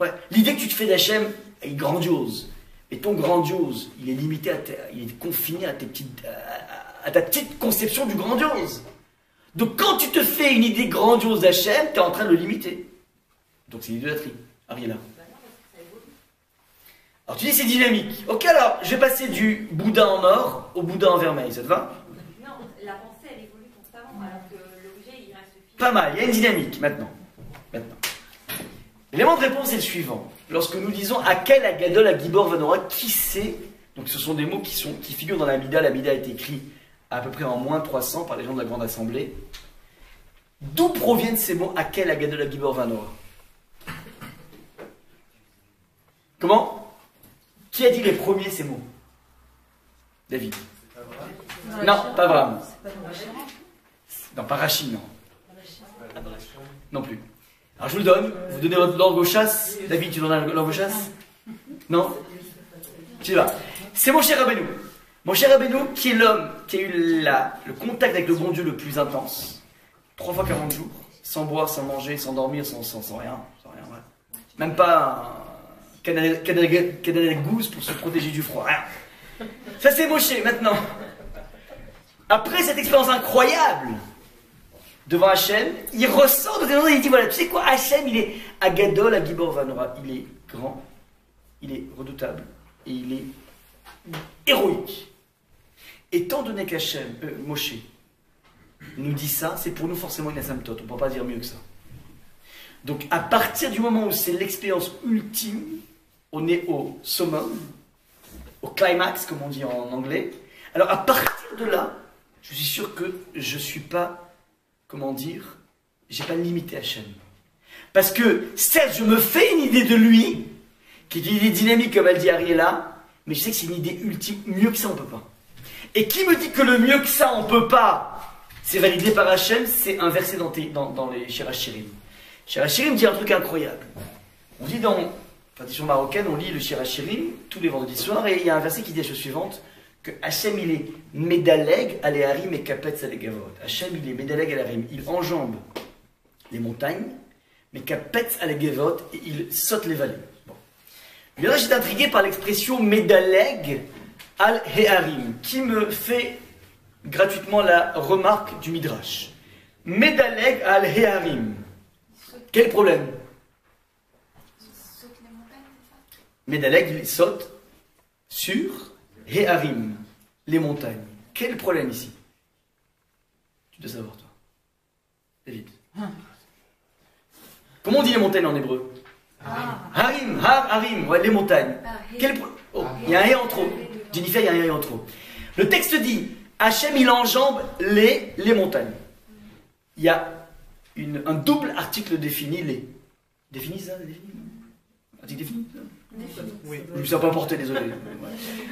ouais, l'idée que tu te fais d'Hachem est grandiose. Et ton grandiose, il est limité à ta- il est confiné à tes petites à ta petite conception du grandiose. Donc quand tu te fais une idée grandiose d'Hachem, tu es en train de le limiter. Donc c'est l'idolâtrie. Ariela. Alors tu dis c'est dynamique. Ok alors, je vais passer du Bouddha en or au Bouddha en vermeil, ça te va? Non, la pensée, elle évolue constamment, alors que l'objet, il reste. Pas mal, il y a une dynamique maintenant. Maintenant. L'élément de réponse est le suivant. Lorsque nous disons à quel Agadol, à Gibor, Vanora, qui c'est Donc ce sont des mots qui, sont, qui figurent dans la Mida. La Mida a été écrite à peu près en moins 300 par les gens de la Grande Assemblée. D'où proviennent ces mots à quel Agadol, à Gibor, Vanora Comment? Qui a dit les premiers ces mots? David. La Non, pas pas Shira. Non, pas Rachid, non. Non plus. Alors je vous le donne. Vous donnez votre langue aux chasses. David, tu donnes la langue aux chasses? Non? Tu vas. C'est mon cher Rabbeinu. Mon cher Rabbeinu, qui est l'homme qui a eu la- le contact avec le bon Dieu le plus intense. Trois fois 40 jours. Sans boire, sans manger, sans dormir, sans, rien. Sans rien. Même pas canal canal- canal gousse pour se protéger du froid. Ça c'est Moshe maintenant. Après cette expérience incroyable, devant Hachem, il ressort de temps il dit voilà, tu sais quoi, Hachem, il est Agadol, Agibor Vanora, il est grand, il est redoutable et il est héroïque. Étant donné qu'Hachem, euh, Moshe, nous dit ça, c'est pour nous forcément une asymptote, on ne peut pas dire mieux que ça. Donc à partir du moment où c'est l'expérience ultime, on est au summum, au climax, comme on dit en anglais. Alors à partir de là, je suis sûr que je ne suis pas comment dire, j'ai pas limité Hachem. Parce que, certes, je me fais une idée de lui, qui est une idée dynamique comme elle dit Ariella, mais je sais que c'est une idée ultime, mieux que ça on peut pas. Et qui me dit que le mieux que ça on peut pas, c'est validé par Hachem, c'est un verset dans, dans, dans les Shirachirim. Shirachirim dit un truc incroyable. On dit dans tradition marocaine, on lit le Shirachirim tous les vendredis soirs, et il y a un verset qui dit la chose suivante, que Hachem il est Médaleg, Aléharim et Kapetz Alegavot. Hachem il est Médaleg, Aléharim. Il enjambe les montagnes, mais Kapetz Alegavot et il saute les vallées. Bon. Mais là, intrigué par l'expression Médaleg al Heharim, qui me fait gratuitement la remarque du Midrash. Médaleg al Heharim. Quel problème Saute les montagnes, c'est ça Médaleg, il saute sur Heharim, les montagnes. Quel problème ici? Tu dois savoir, toi. David. Comment on dit les montagnes en hébreu? Ah, Harim, har, harim, ouais, les montagnes. ah. Quel pro- Oh, il y a un et en trop. Jennifer, il y a un et en trop. Le texte dit Hachem, il enjambe les, les montagnes. Il y a une- un double article défini, les. Défini ça défini Article défini ça Oui. Je ne suis pas porté, désolé.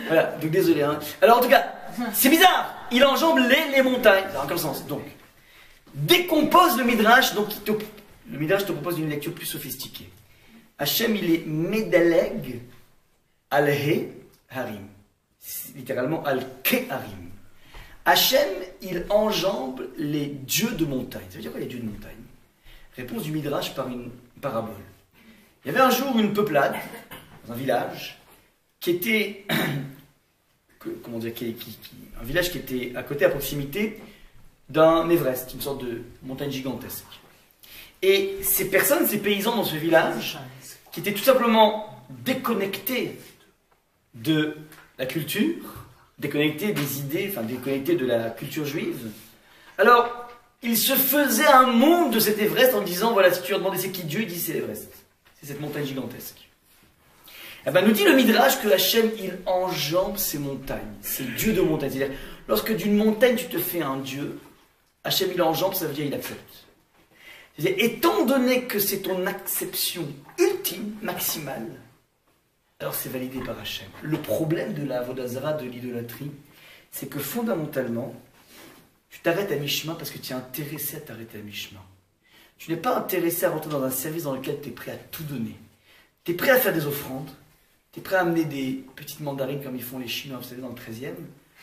Voilà, donc désolé. hein. Alors en tout cas, c'est bizarre. Il enjambe les, les montagnes. Dans quel sens Donc, décompose le Midrash. Donc, te- le Midrash te propose une lecture plus sophistiquée. Hachem, il est Medaleg al-He Harim. Littéralement al-Ke Harim. Hachem, il enjambe les dieux de montagne. Ça veut dire quoi les dieux de montagne? Réponse du Midrash par une parabole. Il y avait un jour une peuplade un village qui était comment dire un village qui était à côté à proximité d'un Everest, une sorte de montagne gigantesque. Et ces personnes, ces paysans dans ce village, qui étaient tout simplement déconnectés de la culture, déconnectés des idées, enfin déconnectés de la culture juive. Alors, ils se faisaient un monde de cet Everest en disant voilà, si tu as demandé c'est qui Dieu, il dit c'est l'Everest. C'est cette montagne gigantesque. Eh ben, nous dit le Midrash que Hachem, il enjambe ces montagnes. C'est Dieu de montagne. C'est-à-dire, lorsque d'une montagne tu te fais un Dieu, Hachem, il enjambe, ça veut dire il accepte. C'est-à-dire, étant donné que c'est ton acception ultime, maximale, alors c'est validé par Hachem. Le problème de la Vodazara, de l'idolâtrie, c'est que fondamentalement, tu t'arrêtes à mi-chemin parce que tu es intéressé à t'arrêter à mi-chemin. Tu n'es pas intéressé à rentrer dans un service dans lequel tu es prêt à tout donner. Tu es prêt à faire des offrandes, tu es prêt à amener des petites mandarines comme ils font les Chinois, vous savez, dans le 13e.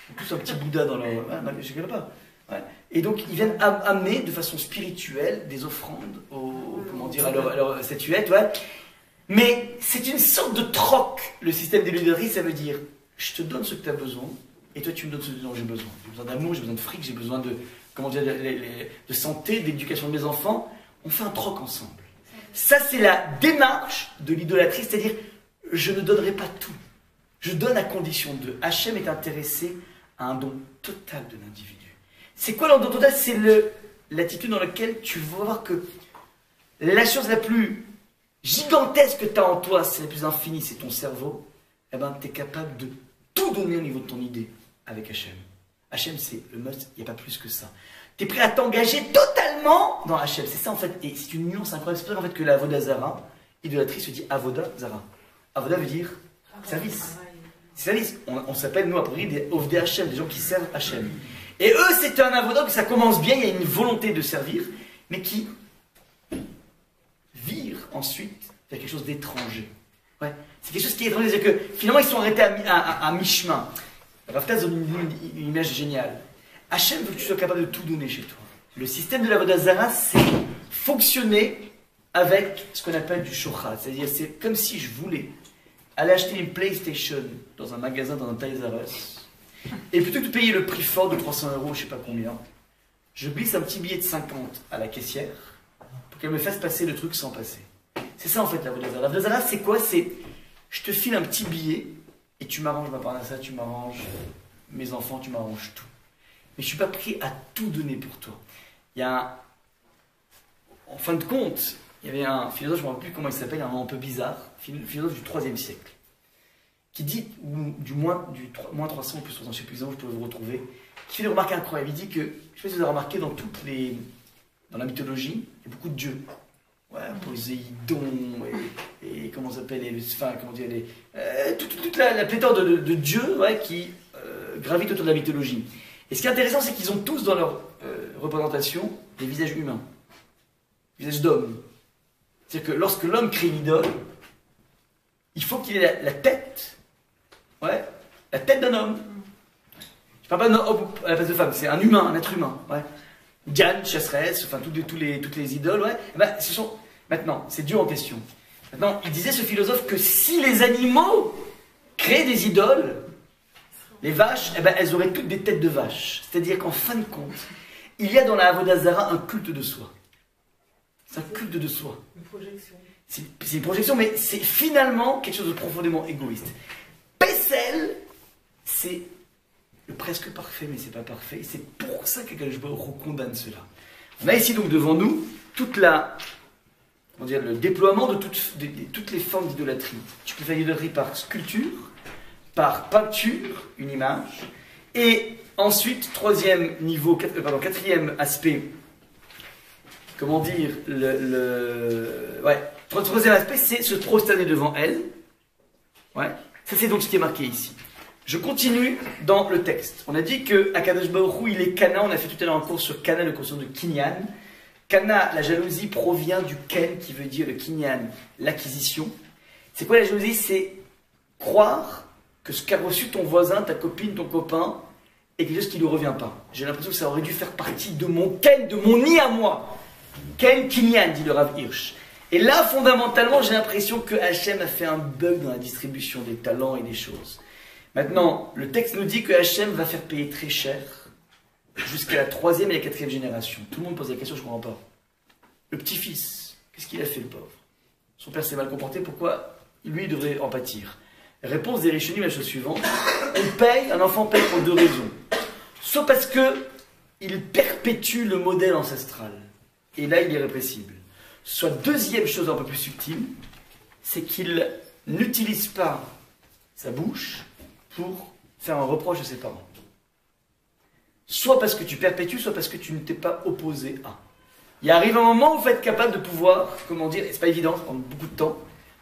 Ils ont tous un petit Bouddha dans leur. Ouais, je ne connais pas. Ouais. Et donc, ils viennent am- amener de façon spirituelle des offrandes au, comment dire, à leur, à leur statuette. Ouais. Mais c'est une sorte de troc, le système des l'idolâtrie, ça veut dire je te donne ce que tu as besoin, et toi tu me donnes ce dont j'ai besoin. J'ai besoin d'amour, j'ai besoin de fric, j'ai besoin de, comment dire, de, de- de santé, d'éducation de mes enfants. On fait un troc ensemble. Ça, c'est la démarche de l'idolâtrie, c'est-à-dire je ne donnerai pas tout. Je donne à condition de. Hachem est intéressé à un don total de l'individu. C'est quoi le don total? C'est l'attitude dans laquelle tu vas voir que la chose la plus gigantesque que tu as en toi, c'est la plus infinie, c'est ton cerveau. Eh ben, tu es capable de tout donner au niveau de ton idée avec Hachem. Hachem, c'est le must, il n'y a pas plus que ça. Tu es prêt à t'engager totalement dans Hachem. C'est ça en fait, et c'est une nuance incroyable. C'est pour ça en fait que la Avoda Zara, idolâtrie se dit Avoda Zara. Avoda veut dire service. services. On, on s'appelle, nous, à Paris, des Ovdei Hachem, des gens qui servent Hachem. Et eux, c'est un avodat que ça commence bien, il y a une volonté de servir, mais qui vire ensuite vers quelque chose d'étranger. Ouais. C'est quelque chose qui est étranger, c'est que finalement, ils sont arrêtés à, mi- à- à- à mi-chemin. Raftaz donne une, une- image géniale. Hachem veut que tu sois capable de tout donner chez toi. Le système de la Vodazara, c'est fonctionner avec ce qu'on appelle du shochat. C'est-à-dire, c'est comme si je voulais aller acheter une PlayStation dans un magasin, dans un Toys R et plutôt que de payer le prix fort de 300 euros, je sais pas combien, je glisse un petit billet de 50 à la caissière pour qu'elle me fasse passer le truc sans passer. C'est ça en fait la Vodazara. La Vodazara, c'est quoi? C'est je te file un petit billet et tu m'arranges ma parnassa, tu m'arranges mes enfants, tu m'arranges tout. Mais je suis pas prêt à tout donner pour toi. Il y a un- En fin de compte, il y avait un philosophe, je ne me rappelle plus comment il s'appelle, un nom un peu bizarre, philosophe du 3 siècle, qui dit, ou du moins, du tro- moins 300 ou plus 300, je sais plus je peux vous retrouver, qui fait des remarques incroyables. Il dit que, je ne sais pas si vous avez remarqué, dans toutes les. dans la mythologie, il y a beaucoup de dieux. Ouais, Poséidon, et, et comment s'appelle, et, enfin, comment dire, les, euh, toute, toute la, pléthore de, dieux qui euh, gravitent autour de la mythologie. Et ce qui est intéressant, c'est qu'ils ont tous dans leur euh, représentation des visages humains, visages d'hommes. C'est-à-dire que lorsque l'homme crée une idole, il faut qu'il ait la, tête, ouais, la tête d'un homme. Je parle pas d'un homme à la place de femme, c'est un humain, un être humain. Ouais. Diane, chasseresse, enfin tous les, toutes les idoles, ouais. Eh ben, ce sont maintenant, c'est Dieu en question. Maintenant, il disait ce philosophe que si les animaux créaient des idoles, les vaches, eh ben, elles auraient toutes des têtes de vaches. C'est-à-dire qu'en fin de compte, il y a dans la Avodazara un culte de soi. C'est un culte de soi. Une projection. C'est une projection, mais c'est finalement quelque chose de profondément égoïste. Pessel, c'est presque parfait, mais c'est pas parfait. C'est pour ça Hu condamne cela. On a ici donc devant nous toute la, comment dire, le déploiement de toutes, les formes d'idolâtrie. Tu peux faire l'idolâtrie par sculpture, par peinture, une image, et ensuite troisième niveau, euh, pardon, quatrième aspect comment dire, le- ouais, Tro- troisième aspect, c'est se prosterner devant elle. Ouais, ça c'est donc ce qui est marqué ici. Je continue dans le texte. On a dit que Akadosh Baruch il est Kana. On a fait tout à l'heure un cours sur Kana, le conscient de Kinyan. Kana, la jalousie provient du Ken, qui veut dire le Kinyan, l'acquisition. C'est quoi la jalousie? C'est croire que ce qu'a reçu ton voisin, ta copine, ton copain, est quelque chose qui ne lui revient pas. J'ai l'impression que ça aurait dû faire partie de mon Ken, de mon nid à moi. Ken Kinyan, dit le Rav Hirsch. Et là, fondamentalement, j'ai l'impression que Hachem a fait un bug dans la distribution des talents et des choses. Maintenant, le texte nous dit que Hachem va faire payer très cher jusqu'à la troisième et la quatrième génération. Tout le monde pose la question, je ne comprends pas. Le petit-fils, qu'est-ce qu'il a fait, le pauvre? Son père s'est mal comporté, pourquoi lui devrait en pâtir? Réponse des Rishonim, la chose suivante. On paye, un enfant paye pour deux raisons. Soit parce que il perpétue le modèle ancestral. Et là, il est répressible. Soit deuxième chose un peu plus subtile, c'est qu'il n'utilise pas sa bouche pour faire un reproche à ses parents. Soit parce que tu perpétues, soit parce que tu ne t'es pas opposé à. Il arrive un moment où vous êtes capable de pouvoir, comment dire, et c'est pas évident, ça prend beaucoup de temps,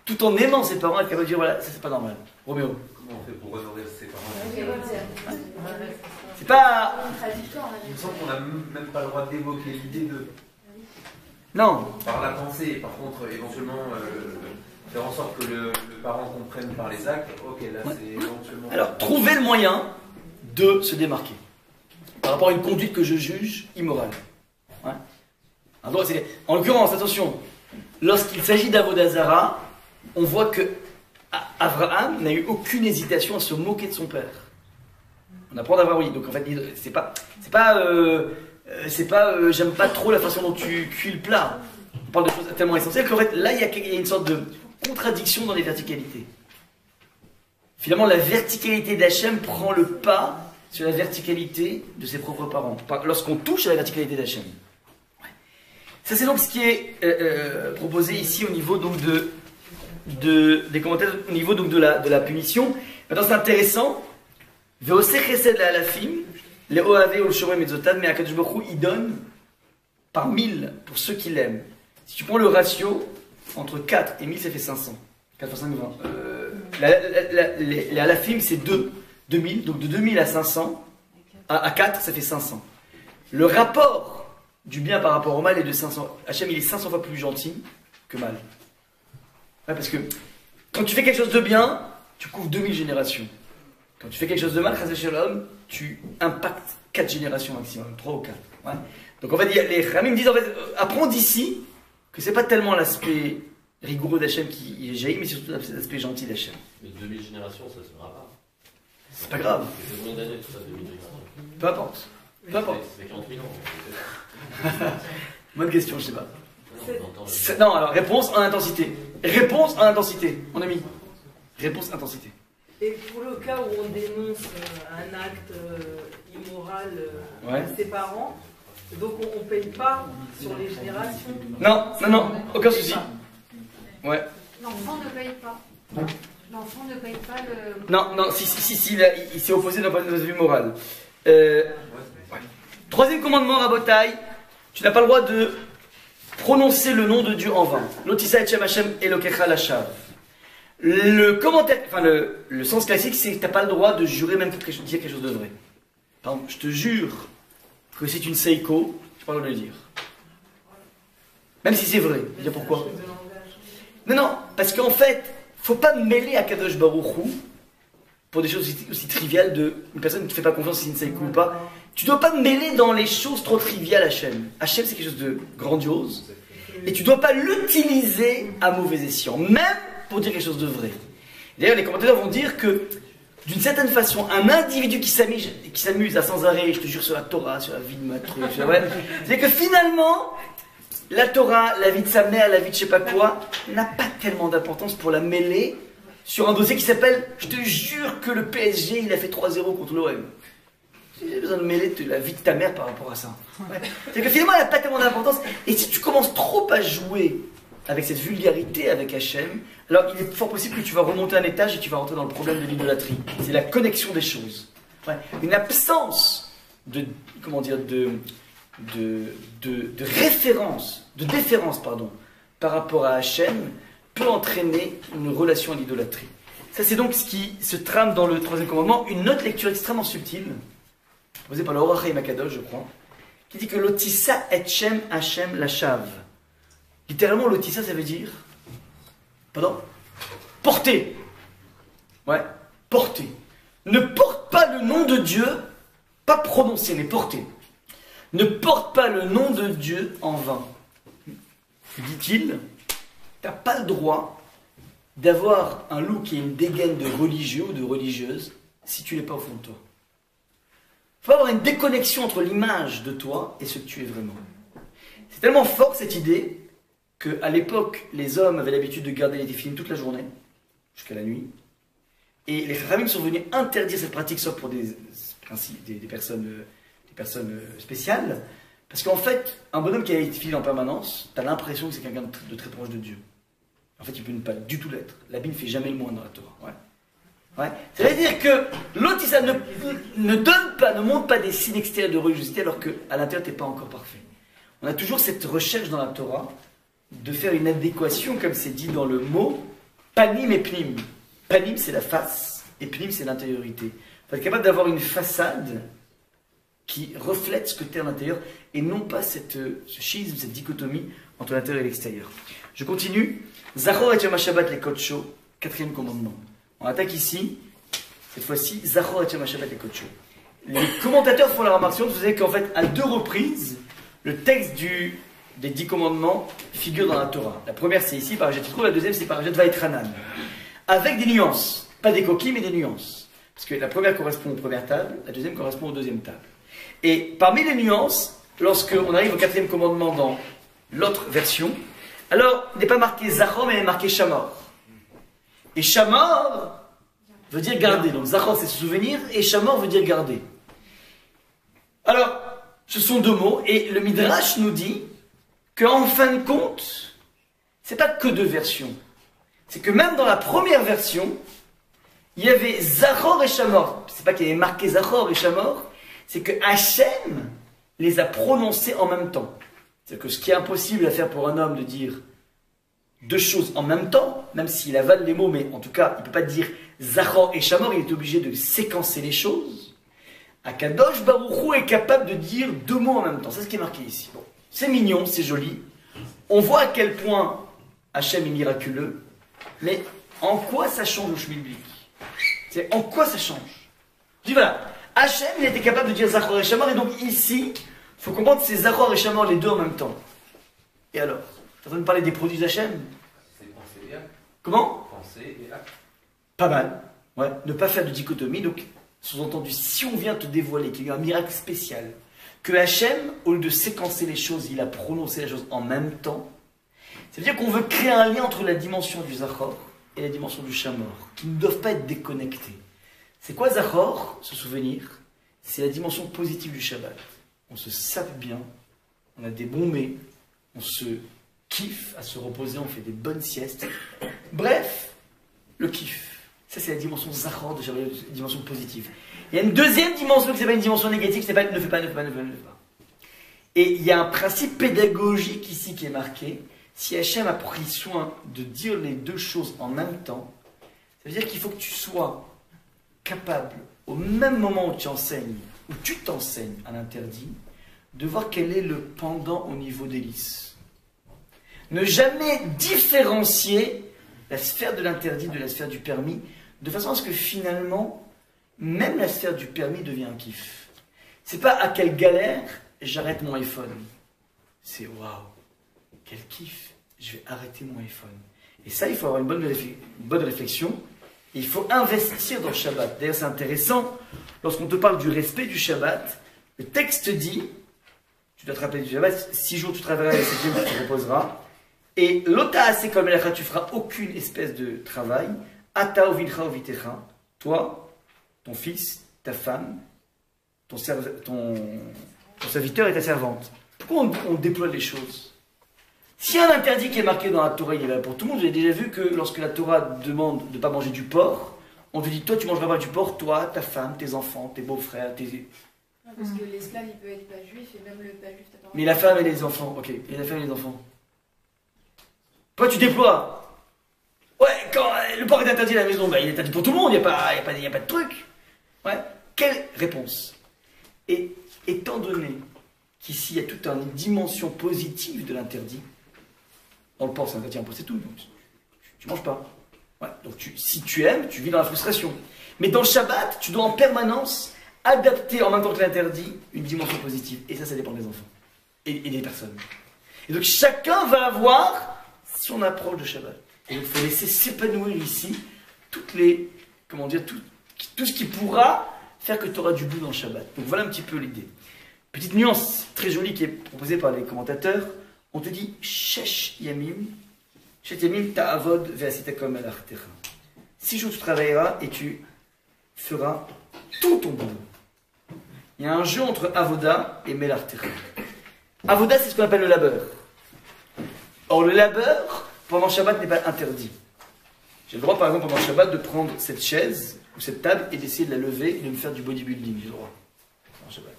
tout en aimant ses parents, être capable de dire voilà, ça c'est pas normal. Roméo. Comment on fait pour honorer ses parents? C'est pas. Il me semble qu'on n'a même pas le droit d'évoquer l'idée de, Non. par la pensée, par contre, éventuellement, euh, faire en sorte que le, le parent comprenne par les actes, ok, là Ouais. c'est éventuellement. Alors, trouver le moyen de se démarquer par rapport à une conduite que je juge immorale. Ouais. En l'occurrence, attention, lorsqu'il s'agit d'Avodazara, on voit que Abraham n'a eu aucune hésitation à se moquer de son père. On apprend d'Abraham, oui. Donc en fait, c'est pas, c'est pas, euh, c'est pas, euh, j'aime pas trop la façon dont tu cuis le plat. On parle de choses tellement essentielles qu'en fait, là, il y, a, une sorte de contradiction dans les verticalités. Finalement, la verticalité d'Hachem prend le pas sur la verticalité de ses propres parents. Par- Lorsqu'on touche à la verticalité d'Hachem. Ça, c'est donc ce qui est euh, euh, proposé ici au niveau donc de, de- des commentaires, au niveau donc de la, la punition. Maintenant, c'est intéressant. Veose chesed la alafim, les oave ol shomem etzotan, mais Akadosh Baruch il donne par mille pour ceux qui l'aiment. Si tu prends le ratio entre 4 et 1000, ça fait 500. 4 fois 5, 20. Euh, la, la, la- les, les halafim, c'est 2, 2000, donc de 2000 à 500, à, à 4, ça fait 500. Le rapport du bien par rapport au mal est de 500. Hachem, il est 500 fois plus gentil que mal. Ouais, parce que quand tu fais quelque chose de bien, tu couvres 2000 générations. Quand tu fais quelque chose de mal, tu impactes 4 générations maximum, 3 ou 4. Ouais. Donc en fait, les Ramim disent en fait, euh, apprends d'ici que c'est pas tellement l'aspect rigoureux d'Hachem qui est jaillit, mais surtout l'aspect gentil d'Hachem. Mais 2000 générations, ça se fera pas. C'est pas grave, C'est combien d'années tout ça, 2000 générations peu importe. Peu importe. C'est 40 000 ans. Bonne question, je sais pas. Non, alors réponse en intensité. Réponse en intensité, mon ami. Réponse intensité. Et pour le cas où on dénonce euh, un acte euh, immoral euh, Ouais. à ses parents, donc on ne paye pas sur les générations. Non, non, non, aucun souci. Ouais. L'enfant ne paye pas. L'enfant ne paye pas le. Non, non, si, si, si, si, il, a- il- il s'est opposé d'un point de vue moral. Euh, ouais. Troisième commandement, Rabotai, tu n'as pas le droit de prononcer le nom de Dieu en vain. Lotissa et Hashem Elokecha Lashav. Le commentaire, enfin le, le sens classique, c'est que tu n'as pas le droit de jurer même pour dire quelque chose de vrai. Par je te jure que c'est une Seiko, je pas le droit de le dire. Même si c'est vrai. Dire pourquoi Non, non, parce qu'en fait, faut pas mêler à Kadosh Baruchou pour des choses aussi, aussi triviales de une personne qui ne fait pas confiance si c'est une Seiko ou pas. Tu dois pas mêler dans les choses trop triviales Hachem. Hachem, c'est quelque chose de grandiose. Et tu dois pas l'utiliser à mauvais escient, même pour dire quelque chose de vrai. D'ailleurs, les commentateurs vont dire que, d'une certaine façon, un individu qui s'amuse, qui s'amuse à sans arrêt, je te jure, sur la Torah, sur la vie de ma truc, ouais, c'est que finalement, la Torah, la vie de sa mère, la vie de je sais pas quoi, n'a pas tellement d'importance pour la mêler sur un dossier qui s'appelle Je te jure que le PSG, il a fait 3-0 contre l'OM. J'ai besoin de mêler de la vie de ta mère par rapport à ça. Ouais. C'est que finalement, elle n'a pas tellement d'importance. Et si tu commences trop à jouer avec cette vulgarité avec Hachem, alors il est fort possible que tu vas remonter un étage et tu vas rentrer dans le problème de l'idolâtrie. C'est la connexion des choses. Ouais. Une absence de, comment dire, de, de, de, référence, de déférence, pardon, par rapport à Hachem peut entraîner une relation à l'idolâtrie. Ça, c'est donc ce qui se trame dans le troisième commandement. Une autre lecture extrêmement subtile, posée par le Horachaï Makadosh, je crois, qui dit que l'otissa etchem Hachem lashav. Littéralement, l'otissa, ça veut dire. Pardon Porter. Ouais, porter. Ne porte pas le nom de Dieu, pas prononcer, mais porter. Ne porte pas le nom de Dieu en vain. Dit-il, t'as pas le droit d'avoir un look et une dégaine de religieux ou de religieuse si tu l'es pas au fond de toi. Faut avoir une déconnexion entre l'image de toi et ce que tu es vraiment. C'est tellement fort cette idée qu'à l'époque, les hommes avaient l'habitude de garder les films toute la journée, jusqu'à la nuit. Et les Ramim sont venus interdire cette pratique, sauf pour des, personnes, euh, euh, spéciales. Parce qu'en fait, un bonhomme qui a les films en permanence, tu as l'impression que c'est quelqu'un de, tr- de très proche de Dieu. En fait, il peut ne pas du tout l'être. La Bible ne fait jamais le moins dans la Torah. Ouais. Ouais. Ça veut dire que l'autre, ne donne pas, ne montre pas des signes extérieurs de religiosité alors qu'à l'intérieur, tu n'es pas encore parfait. On a toujours cette recherche dans la Torah de faire une adéquation, comme c'est dit dans le mot, panim et pnim. Panim, c'est la face, et pnim, c'est l'intériorité. Il faut être capable d'avoir une façade qui reflète ce que tu es à l'intérieur, et non pas cette, euh, ce schisme, cette dichotomie entre l'intérieur et l'extérieur. Je continue. Zachor et Shabbat les Kodsho, quatrième commandement. On attaque ici, cette fois-ci, Zachor et Shabbat les Kodsho. Les commentateurs font la remarque vous savez qu'en fait, à deux reprises, le texte du, des dix commandements figure dans la Torah. La première, c'est ici, par Yitro, la deuxième, c'est par Vaïtranan. Avec des nuances. Pas des coquilles, mais des nuances. Parce que la première correspond aux premières tables, la deuxième correspond aux deuxièmes tables. Et parmi les nuances, lorsqu'on arrive au quatrième commandement dans l'autre version, alors il n'est pas marqué Zachor, mais il est marqué Shamor. Et Shamor veut dire garder. Donc Zachor, c'est se souvenir, et Shamor veut dire garder. Alors, ce sont deux mots, et le Midrash nous dit qu'en fin de compte, c'est pas que deux versions. C'est que même dans la première version, il y avait Zachor et Shamor. C'est pas qu'il y avait marqué Zachor et Shamor, c'est que Hachem les a prononcés en même temps. C'est que ce qui est impossible à faire pour un homme de dire deux choses en même temps, même s'il avale les mots, mais en tout cas, il ne peut pas dire Zachor et Shamor, il est obligé de séquencer les choses. Akadosh Baruchou est capable de dire deux mots en même temps. C'est ce qui est marqué ici. Bon. C'est mignon, c'est joli. On voit à quel point Hachem est miraculeux, mais en quoi ça change au schmilblick? C'est en quoi ça change? Je dis voilà, Hachem, il était capable de dire Zachor et Shamor, et donc ici, il faut comprendre que c'est Zachor et Shamor les deux en même temps. Et alors? Tu vas me parler des produits d'Hachem? C'est penser et acte. Comment? Penser et acte. Pas mal. Ouais, ne pas faire de dichotomie. Donc, sous-entendu, si on vient te dévoiler qu'il y a eu un miracle spécial, que Hachem, au lieu de séquencer les choses, il a prononcé la chose en même temps, ça veut dire qu'on veut créer un lien entre la dimension du Zachor et la dimension du Shamor, qui ne doivent pas être déconnectés. C'est quoi Zachor, ce souvenir? C'est la dimension positive du Shabbat. On se sape bien, on a des bons mets, on se kiffe à se reposer, on fait des bonnes siestes. Bref, le kiff. Ça, c'est la dimension Zachor de Shabbat, la dimension positive. Il y a une deuxième dimension qui s'appelle une dimension négative, c'est pas ne fais pas, ne fais pas, ne fais pas, ne fais pas. Et il y a un principe pédagogique ici qui est marqué. Si Hachem a pris soin de dire les deux choses en même temps, ça veut dire qu'il faut que tu sois capable, au même moment où tu enseignes, où tu t'enseignes à l'interdit, de voir quel est le pendant au niveau d'hélice. Ne jamais différencier la sphère de l'interdit de la sphère du permis, de façon à ce que finalement, même la sphère du permis devient un kiff. C'est pas à quelle galère j'arrête mon iPhone. C'est waouh, quel kiff, je vais arrêter mon iPhone. Et ça, il faut avoir une bonne, réflexion. Il faut investir dans le Shabbat. D'ailleurs, c'est intéressant, lorsqu'on te parle du respect du Shabbat, le texte dit, tu dois te rappeler du Shabbat, six jours tu travailleras et septième tu te reposeras. Et l'ota c'est comme tu feras aucune espèce de travail. Ata ovitecha, toi, ton fils, ta femme, ton, serve- ton, ton serviteur et ta servante. Pourquoi on, on déploie les choses? S'il y a un interdit qui est marqué dans la Torah, il est valable pour tout le monde. Vous avez déjà vu que lorsque la Torah demande de ne pas manger du porc, on te dit toi tu mangeras pas du porc, toi, ta femme, tes enfants, tes beaux-frères, tes... Non, parce que l'esclave, il peut être pas juif, et même le pas juif, t'as pas Mais la femme et les enfants, ok, et la femme et les enfants. Toi tu déploies. Ouais, quand le porc est interdit à la maison, bah, il est interdit pour tout le monde, il n'y a, a pas de truc. Quelle réponse Et étant donné qu'ici il y a toute une dimension positive de l'interdit, on le pense, c'est interdit, c'est tout, donc tu, tu manges pas. Donc si tu aimes, tu vis dans la frustration. Mais dans le Shabbat, tu dois en permanence adapter en même temps que l'interdit une dimension positive. Et ça, ça dépend des enfants et, des personnes. Et donc chacun va avoir son approche de Shabbat. Et il faut laisser s'épanouir ici toutes les, comment dire, tout, tout ce qui pourra faire que tu auras du goût dans le Shabbat. Donc voilà un petit peu l'idée. Petite nuance très jolie qui est proposée par les commentateurs. On te dit Shesh Yamim, Shesh Yamim ta'avod. Six jours tu travailleras et tu feras tout ton boulot. Il y a un jeu entre Avoda et Melartecha. Avoda, c'est ce qu'on appelle le labeur. Or, le labeur, pendant Shabbat, n'est pas interdit. J'ai le droit, par exemple, pendant Shabbat, de prendre cette chaise ou cette table et d'essayer de la lever et de me faire du bodybuilding. J'ai le droit. Pendant Shabbat.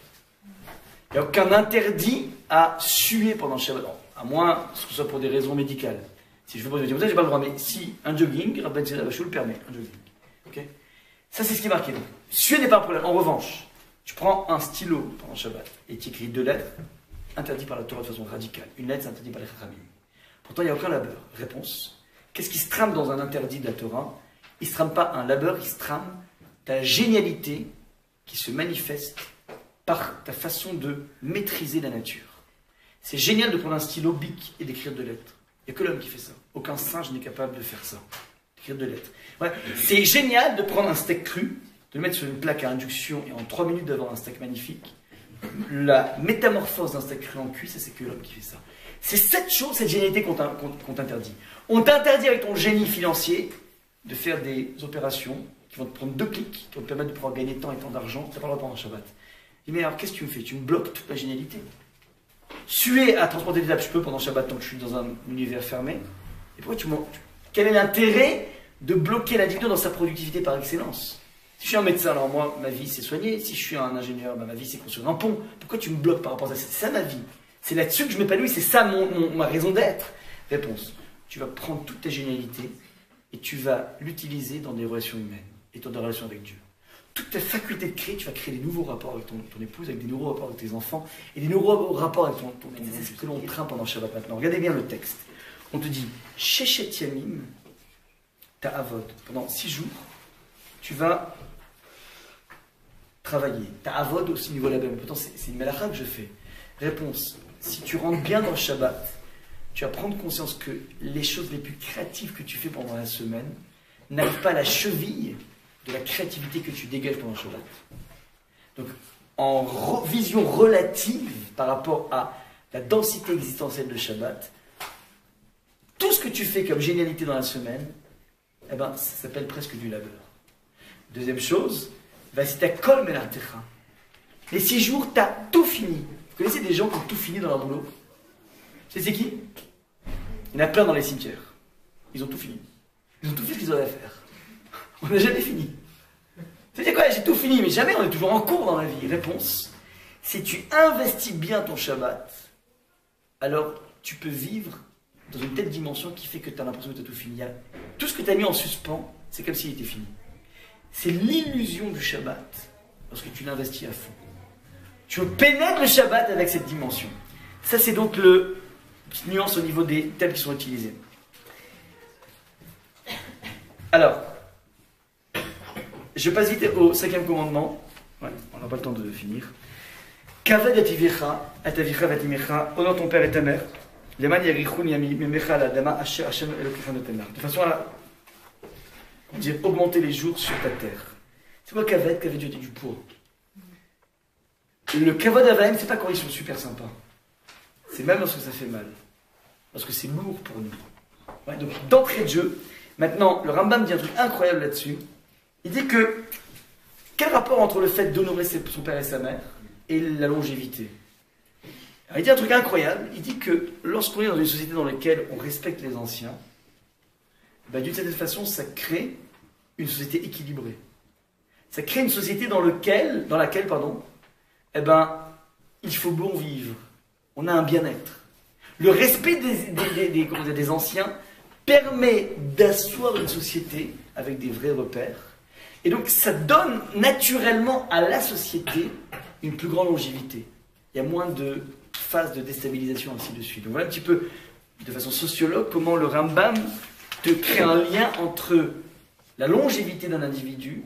Il n'y a aucun interdit à suer pendant Shabbat. Non, à moins que ce soit pour des raisons médicales. Si je veux dire ça, j'ai pas le droit. Mais si un jogging, Rabban Bachou le permet. Un jogging. Ok? Ça, c'est ce qui est marqué. Suer n'est pas un problème. En revanche, tu prends un stylo pendant Shabbat et tu écris deux lettres, interdit par la Torah de façon radicale. Une lettre, c'est interdit par les Chachamim. Pourtant, il n'y a aucun labeur. Réponse. Qu'est-ce qui se trame dans un interdit de la Torah? Il ne se trame pas un labeur, il se trame ta génialité qui se manifeste par ta façon de maîtriser la nature. C'est génial de prendre un stylo bic et d'écrire deux lettres. Il n'y a que l'homme qui fait ça. Aucun singe n'est capable de faire ça. D'écrire deux lettres. Ouais. C'est génial de prendre un steak cru, de le mettre sur une plaque à induction et en trois minutes d'avoir un steak magnifique. La métamorphose d'un steak cru en cuit, ça c'est que l'homme qui fait ça. C'est cette chose, cette génialité qu'on t'interdit. On t'interdit avec ton génie financier de faire des opérations qui vont te prendre deux clics, qui vont te permettre de pouvoir gagner tant et tant d'argent. Tu n'as pas le droit pendant Shabbat. Dis, mais alors qu'est-ce que tu me fais? Tu me bloques toute la génialité. Suer à transporter des je peux pendant Shabbat tant que je suis dans un univers fermé. Et pourquoi tu m'en- Quel est l'intérêt de bloquer l'individu dans sa productivité par excellence? Si je suis un médecin, alors moi, ma vie c'est soigner. Si je suis un ingénieur, bah, ma vie c'est construire un pont. Pourquoi tu me bloques par rapport à ça? C'est ça ma vie. C'est là-dessus que je m'épanouis, c'est ça mon- ma raison d'être. Réponse. Tu vas prendre toute ta génialité et tu vas l'utiliser dans des relations humaines et dans des relations avec Dieu. Toute ta faculté de créer, tu vas créer des nouveaux rapports avec ton, ton épouse, avec des nouveaux rapports avec tes enfants et des nouveaux rapports avec ton, ton, ton- C'est ce que l'on train pendant Shabbat maintenant. Regardez bien le texte. On te dit, Shechet Yamim, ta avod, pendant six jours, tu vas travailler. Ta avod aussi niveau label. Pourtant, c'est c'est une malacha que je fais. Réponse si tu rentres bien dans le Shabbat, tu vas prendre conscience que les choses les plus créatives que tu fais pendant la semaine n'arrivent pas à la cheville de la créativité que tu dégages pendant le Shabbat. Donc, en vision relative par rapport à la densité existentielle de Shabbat, tout ce que tu fais comme génialité dans la semaine, eh ben, ça s'appelle presque du labeur. Deuxième chose, Vasita kol melartecha. Les six jours, tu as tout fini. Vous connaissez des gens qui ont tout fini dans leur boulot? C'est qui? Il y en a plein dans les cimetières. Ils ont tout fini. Ils ont tout fait ce qu'ils avaient à faire. On n'a jamais fini. C'est quoi J'ai tout fini, mais jamais on est toujours en cours dans la vie. Réponse si tu investis bien ton Shabbat, alors tu peux vivre dans une telle dimension qui fait que tu as l'impression que tu as tout fini. Tout ce que tu as mis en suspens, c'est comme s'il était fini. C'est l'illusion du Shabbat lorsque tu l'investis à fond. Tu pénètres le Shabbat avec cette dimension. Ça, c'est donc le petite nuance au niveau des thèmes qui sont utilisés. Alors, je passe vite au cinquième commandement. On n'a pas le temps de finir. Kaved vatimecha, honore ton père et ta mère. De façon à dit augmenter les jours sur ta terre. C'est quoi kaved Kaved, Dieu dit du poids. Le kavod avaim, c'est pas quand ils sont super sympas. C'est même lorsque ça fait mal. Parce que c'est lourd pour nous. Donc d'entrée de jeu, maintenant, le Rambam dit un truc incroyable là-dessus. Il dit que quel rapport entre le fait d'honorer son père et sa mère et la longévité? Il dit un truc incroyable. Il dit que lorsqu'on est dans une société dans laquelle on respecte les anciens, ben, d'une certaine façon, ça crée une société équilibrée. Ça crée une société dans laquelle pardon, eh ben, il faut bon vivre. On a un bien-être. Le respect des, des- des- anciens permet d'asseoir une société avec des vrais repères. Et donc, ça donne naturellement à la société une plus grande longévité. Il y a moins de phases de déstabilisation, ainsi de suite. Donc, voilà un petit peu, de façon sociologue, comment le Rambam te crée un lien entre la longévité d'un individu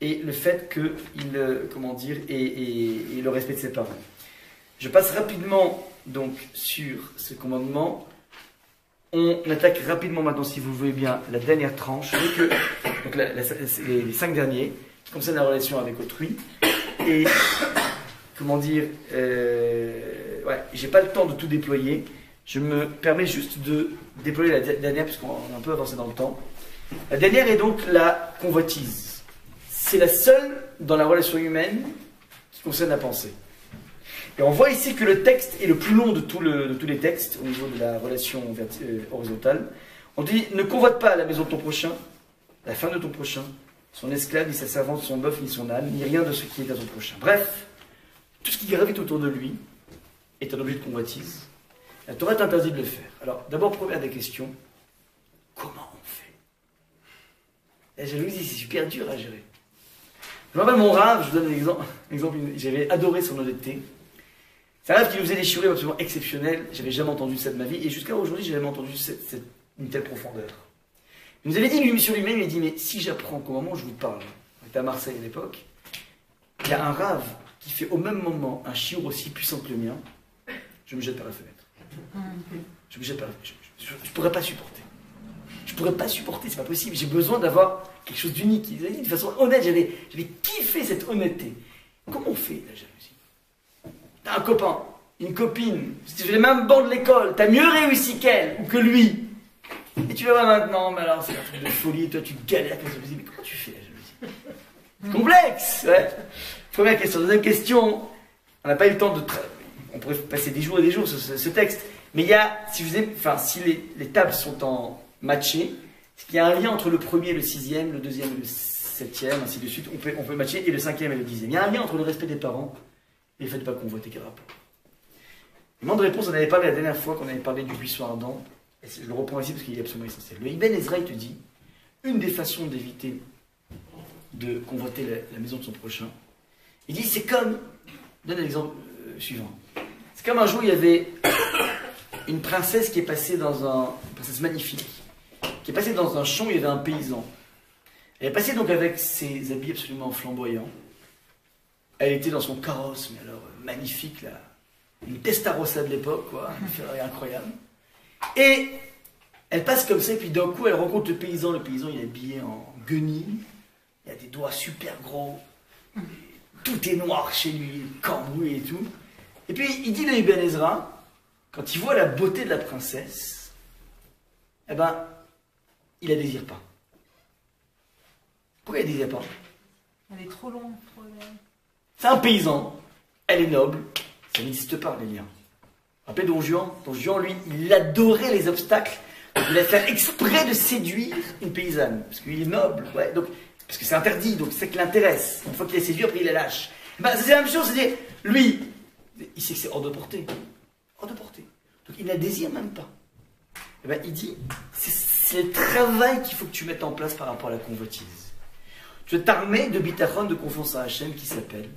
et le fait qu'il, euh, comment dire, et le respect de ses parents. Je passe rapidement donc sur ce commandement. On attaque rapidement maintenant, si vous voulez bien, la dernière tranche. Donc les, cinq derniers, qui concernent la relation avec autrui. Et, comment dire, euh, ouais, j'ai pas le temps de tout déployer. Je me permets juste de déployer la de- dernière, puisqu'on est un peu avancé dans le temps. La dernière est donc la convoitise. C'est la seule dans la relation humaine qui concerne la pensée. Et on voit ici que le texte est le plus long de, tous les textes au niveau de la relation euh, horizontale. On dit ne convoite pas la maison de ton prochain, la femme de ton prochain, son esclave, ni sa servante, son bœuf, ni son âne, ni rien de ce qui est à ton prochain. Bref, tout ce qui gravite autour de lui est un objet de convoitise. La Torah t'interdit de le faire. Alors, d'abord, première des questions comment on fait? La jalousie, c'est super dur à gérer. Je me rappelle mon rave, je vous donne un exemple. exemple, J'avais adoré son honnêteté. C'est un rêve qui nous faisait des chirurgies absolument exceptionnelles. J'avais jamais entendu ça de ma vie. Et jusqu'à aujourd'hui, j'ai jamais entendu une telle profondeur. Il nous avait dit, lui, sur lui-même, il dit Mais si j'apprends qu'au moment où je vous parle, on était à Marseille à l'époque, il y a un rave qui fait au même moment un chiour aussi puissant que le mien, je me jette par la fenêtre. Je me jette par la fenêtre. Je, pourrais pas supporter. Je pourrais pas supporter, c'est pas possible. J'ai besoin d'avoir quelque chose d'unique. Il a dit de façon honnête, j'avais, j'avais kiffé cette honnêteté. Comment on fait T'as un copain, une copine, tu fais les mêmes bancs de l'école, t'as mieux réussi qu'elle ou que lui. Et tu vas voir maintenant, mais alors c'est un truc de folie, toi tu galères la jalousie. Mais comment tu fais la jalousie complexe, ouais. Première question. Deuxième question, on n'a pas eu le temps de. On pourrait passer des jours et des jours sur ce, texte. Mais il y a, si, vous aimez- enfin, si les, les tables sont en matchées, c'est qu'il y a un lien entre le premier et le sixième, le deuxième et le septième, ainsi de suite? On peut, on peut matcher, et le cinquième et le dixième. Il y a un lien entre le respect des parents et le fait de ne pas convoiter rapport. Le moment de réponse, on avait parlé la dernière fois qu'on avait parlé du buisson ardent. je le reprends ici parce qu'il est absolument essentiel. Le Ibn Ezra, te dit, une des façons d'éviter de convoiter la, maison de son prochain, il dit, c'est comme, donne l'exemple euh, suivant. C'est comme un jour, il y avait une princesse qui est passée dans un, une princesse magnifique, qui est passée dans un champ il y avait un paysan. Elle est passée donc avec ses habits absolument flamboyants. Elle était dans son carrosse, mais alors euh, magnifique, là. Une testarossa de l'époque, quoi, une Ferrari incroyable. Et elle passe comme ça, et puis d'un coup, elle rencontre le paysan. Le paysan, il est habillé en guenille, il a des doigts super gros, tout est noir chez lui, camboué et tout. Et puis, il dit à Ibn Ezra, quand il voit la beauté de la princesse, eh ben, il la désire pas. Pourquoi il la désire pas? Elle est trop longue. Trop... C'est un paysan, elle est noble, ça n'existe pas les liens. Rappelez Don Juan, Don Juan, lui, il adorait les obstacles, il a fait exprès de séduire une paysanne, parce qu'il est noble, donc, parce que c'est interdit, donc c'est qui l'intéresse. Une fois qu'il est séduit, après il la lâche. Ben, c'est la même chose, c'est-à-dire, lui, il sait que c'est hors de portée. Hors de portée. Donc il ne la désire même pas. Eh ben, il dit, c'est- c'est le travail qu'il faut que tu mettes en place par rapport à la convoitise. Tu dois t'armer de bitachon de confiance à Hachem qui s'appelle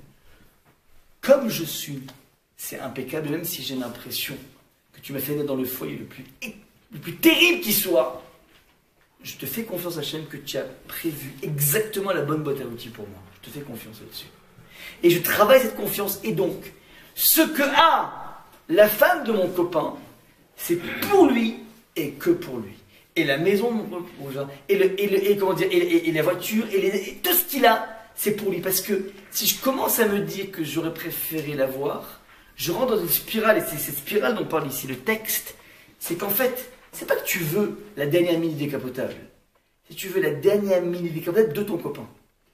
Comme je suis. C'est impeccable, même si j'ai l'impression que tu m'as fait naître dans le foyer le plus, le plus terrible qui soit. Je te fais confiance Hachem que tu as prévu exactement la bonne boîte à outils pour moi. Je te fais confiance là-dessus. Et je travaille cette confiance. Et donc, ce que a la femme de mon copain, c'est pour lui et que pour lui. Et la maison et, le, et, le- et comment dire, et, et- la voiture, et tout ce qu'il a, c'est pour lui. Parce que si je commence à me dire que j'aurais préféré l'avoir, je rentre dans une spirale. Et c'est cette spirale dont parle ici le texte. C'est qu'en fait, c'est pas que tu veux la dernière mini décapotable. Si tu veux la dernière mini décapotable de ton copain.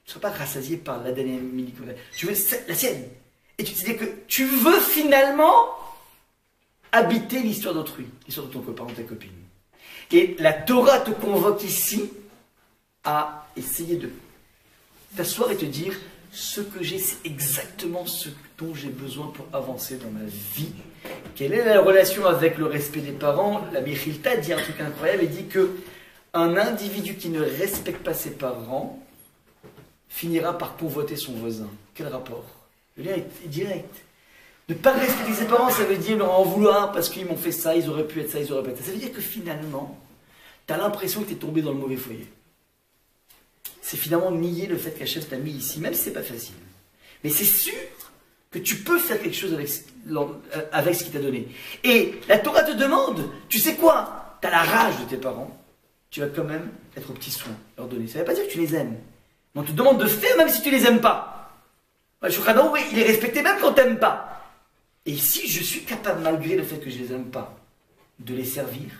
Tu ne seras pas rassasié par la dernière mini décapotable. Tu veux la sienne. Et tu te dis que tu veux finalement habiter l'histoire d'autrui, l'histoire de ton copain ou ta copine. Et la Torah te convoque ici à essayer de t'asseoir et te dire ce que j'ai, c'est exactement ce dont j'ai besoin pour avancer dans ma vie. Quelle est la relation avec le respect des parents? La Michilta dit un truc incroyable, elle dit que un individu qui ne respecte pas ses parents finira par convoiter son voisin. Quel rapport? Le lien est direct. Ne pas respecter ses parents, ça veut dire leur en vouloir parce qu'ils m'ont fait ça, ils auraient pu être ça, ils auraient pu être ça. Ça veut dire que finalement, tu as l'impression que tu es tombé dans le mauvais foyer. C'est finalement nier le fait qu'Hachem t'a mis ici, même si c'est pas facile. Mais c'est sûr que tu peux faire quelque chose avec, euh, avec ce qu'il t'a donné. Et la Torah te demande, tu sais quoi? Tu as la rage de tes parents, tu vas quand même être au petit soin, leur donner. Ça ne veut pas dire que tu les aimes. Mais on te demande de faire même si tu les aimes pas. Crois, non, oui, il est respecté même quand t'aimes pas. Et si je suis capable, malgré le fait que je les aime pas, de les servir,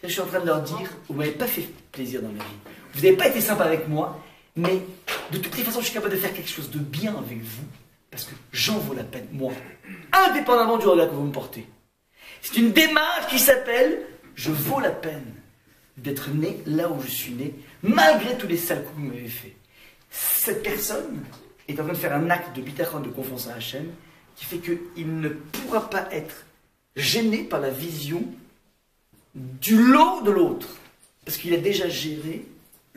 je suis en train de leur dire, vous m'avez pas fait plaisir dans ma vie. Vous n'avez pas été sympa avec moi, mais de toutes les façons, je suis capable de faire quelque chose de bien avec vous, parce que j'en vaux la peine, moi, indépendamment du regard que vous me portez. C'est une démarche qui s'appelle, je vaux la peine d'être né là où je suis né, malgré tous les sales coups que vous m'avez fait. Cette personne est en train de faire un acte de bitachon, de confiance à Hachem, qui fait qu'il ne pourra pas être gêné par la vision du lot de l'autre. Parce qu'il a déjà géré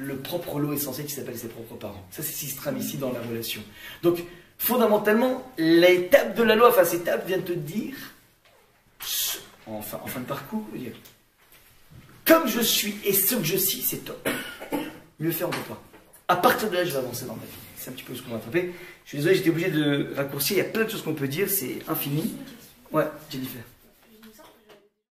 le propre lot essentiel qui s'appelle ses propres parents. Ça, c'est ce qui se trame ici dans la relation. Donc, fondamentalement, l'étape de la loi, enfin, cette étape vient te dire, en fin, de parcours, comme je suis et ce que je suis, c'est top. Mieux faire, on ne pas. À partir de là, je vais avancer dans ma vie. C'est un petit peu ce qu'on va attraper. Je suis désolé, j'étais obligé de raccourcir. Il y a plein de choses qu'on peut dire, c'est infini. Ouais, Jennifer.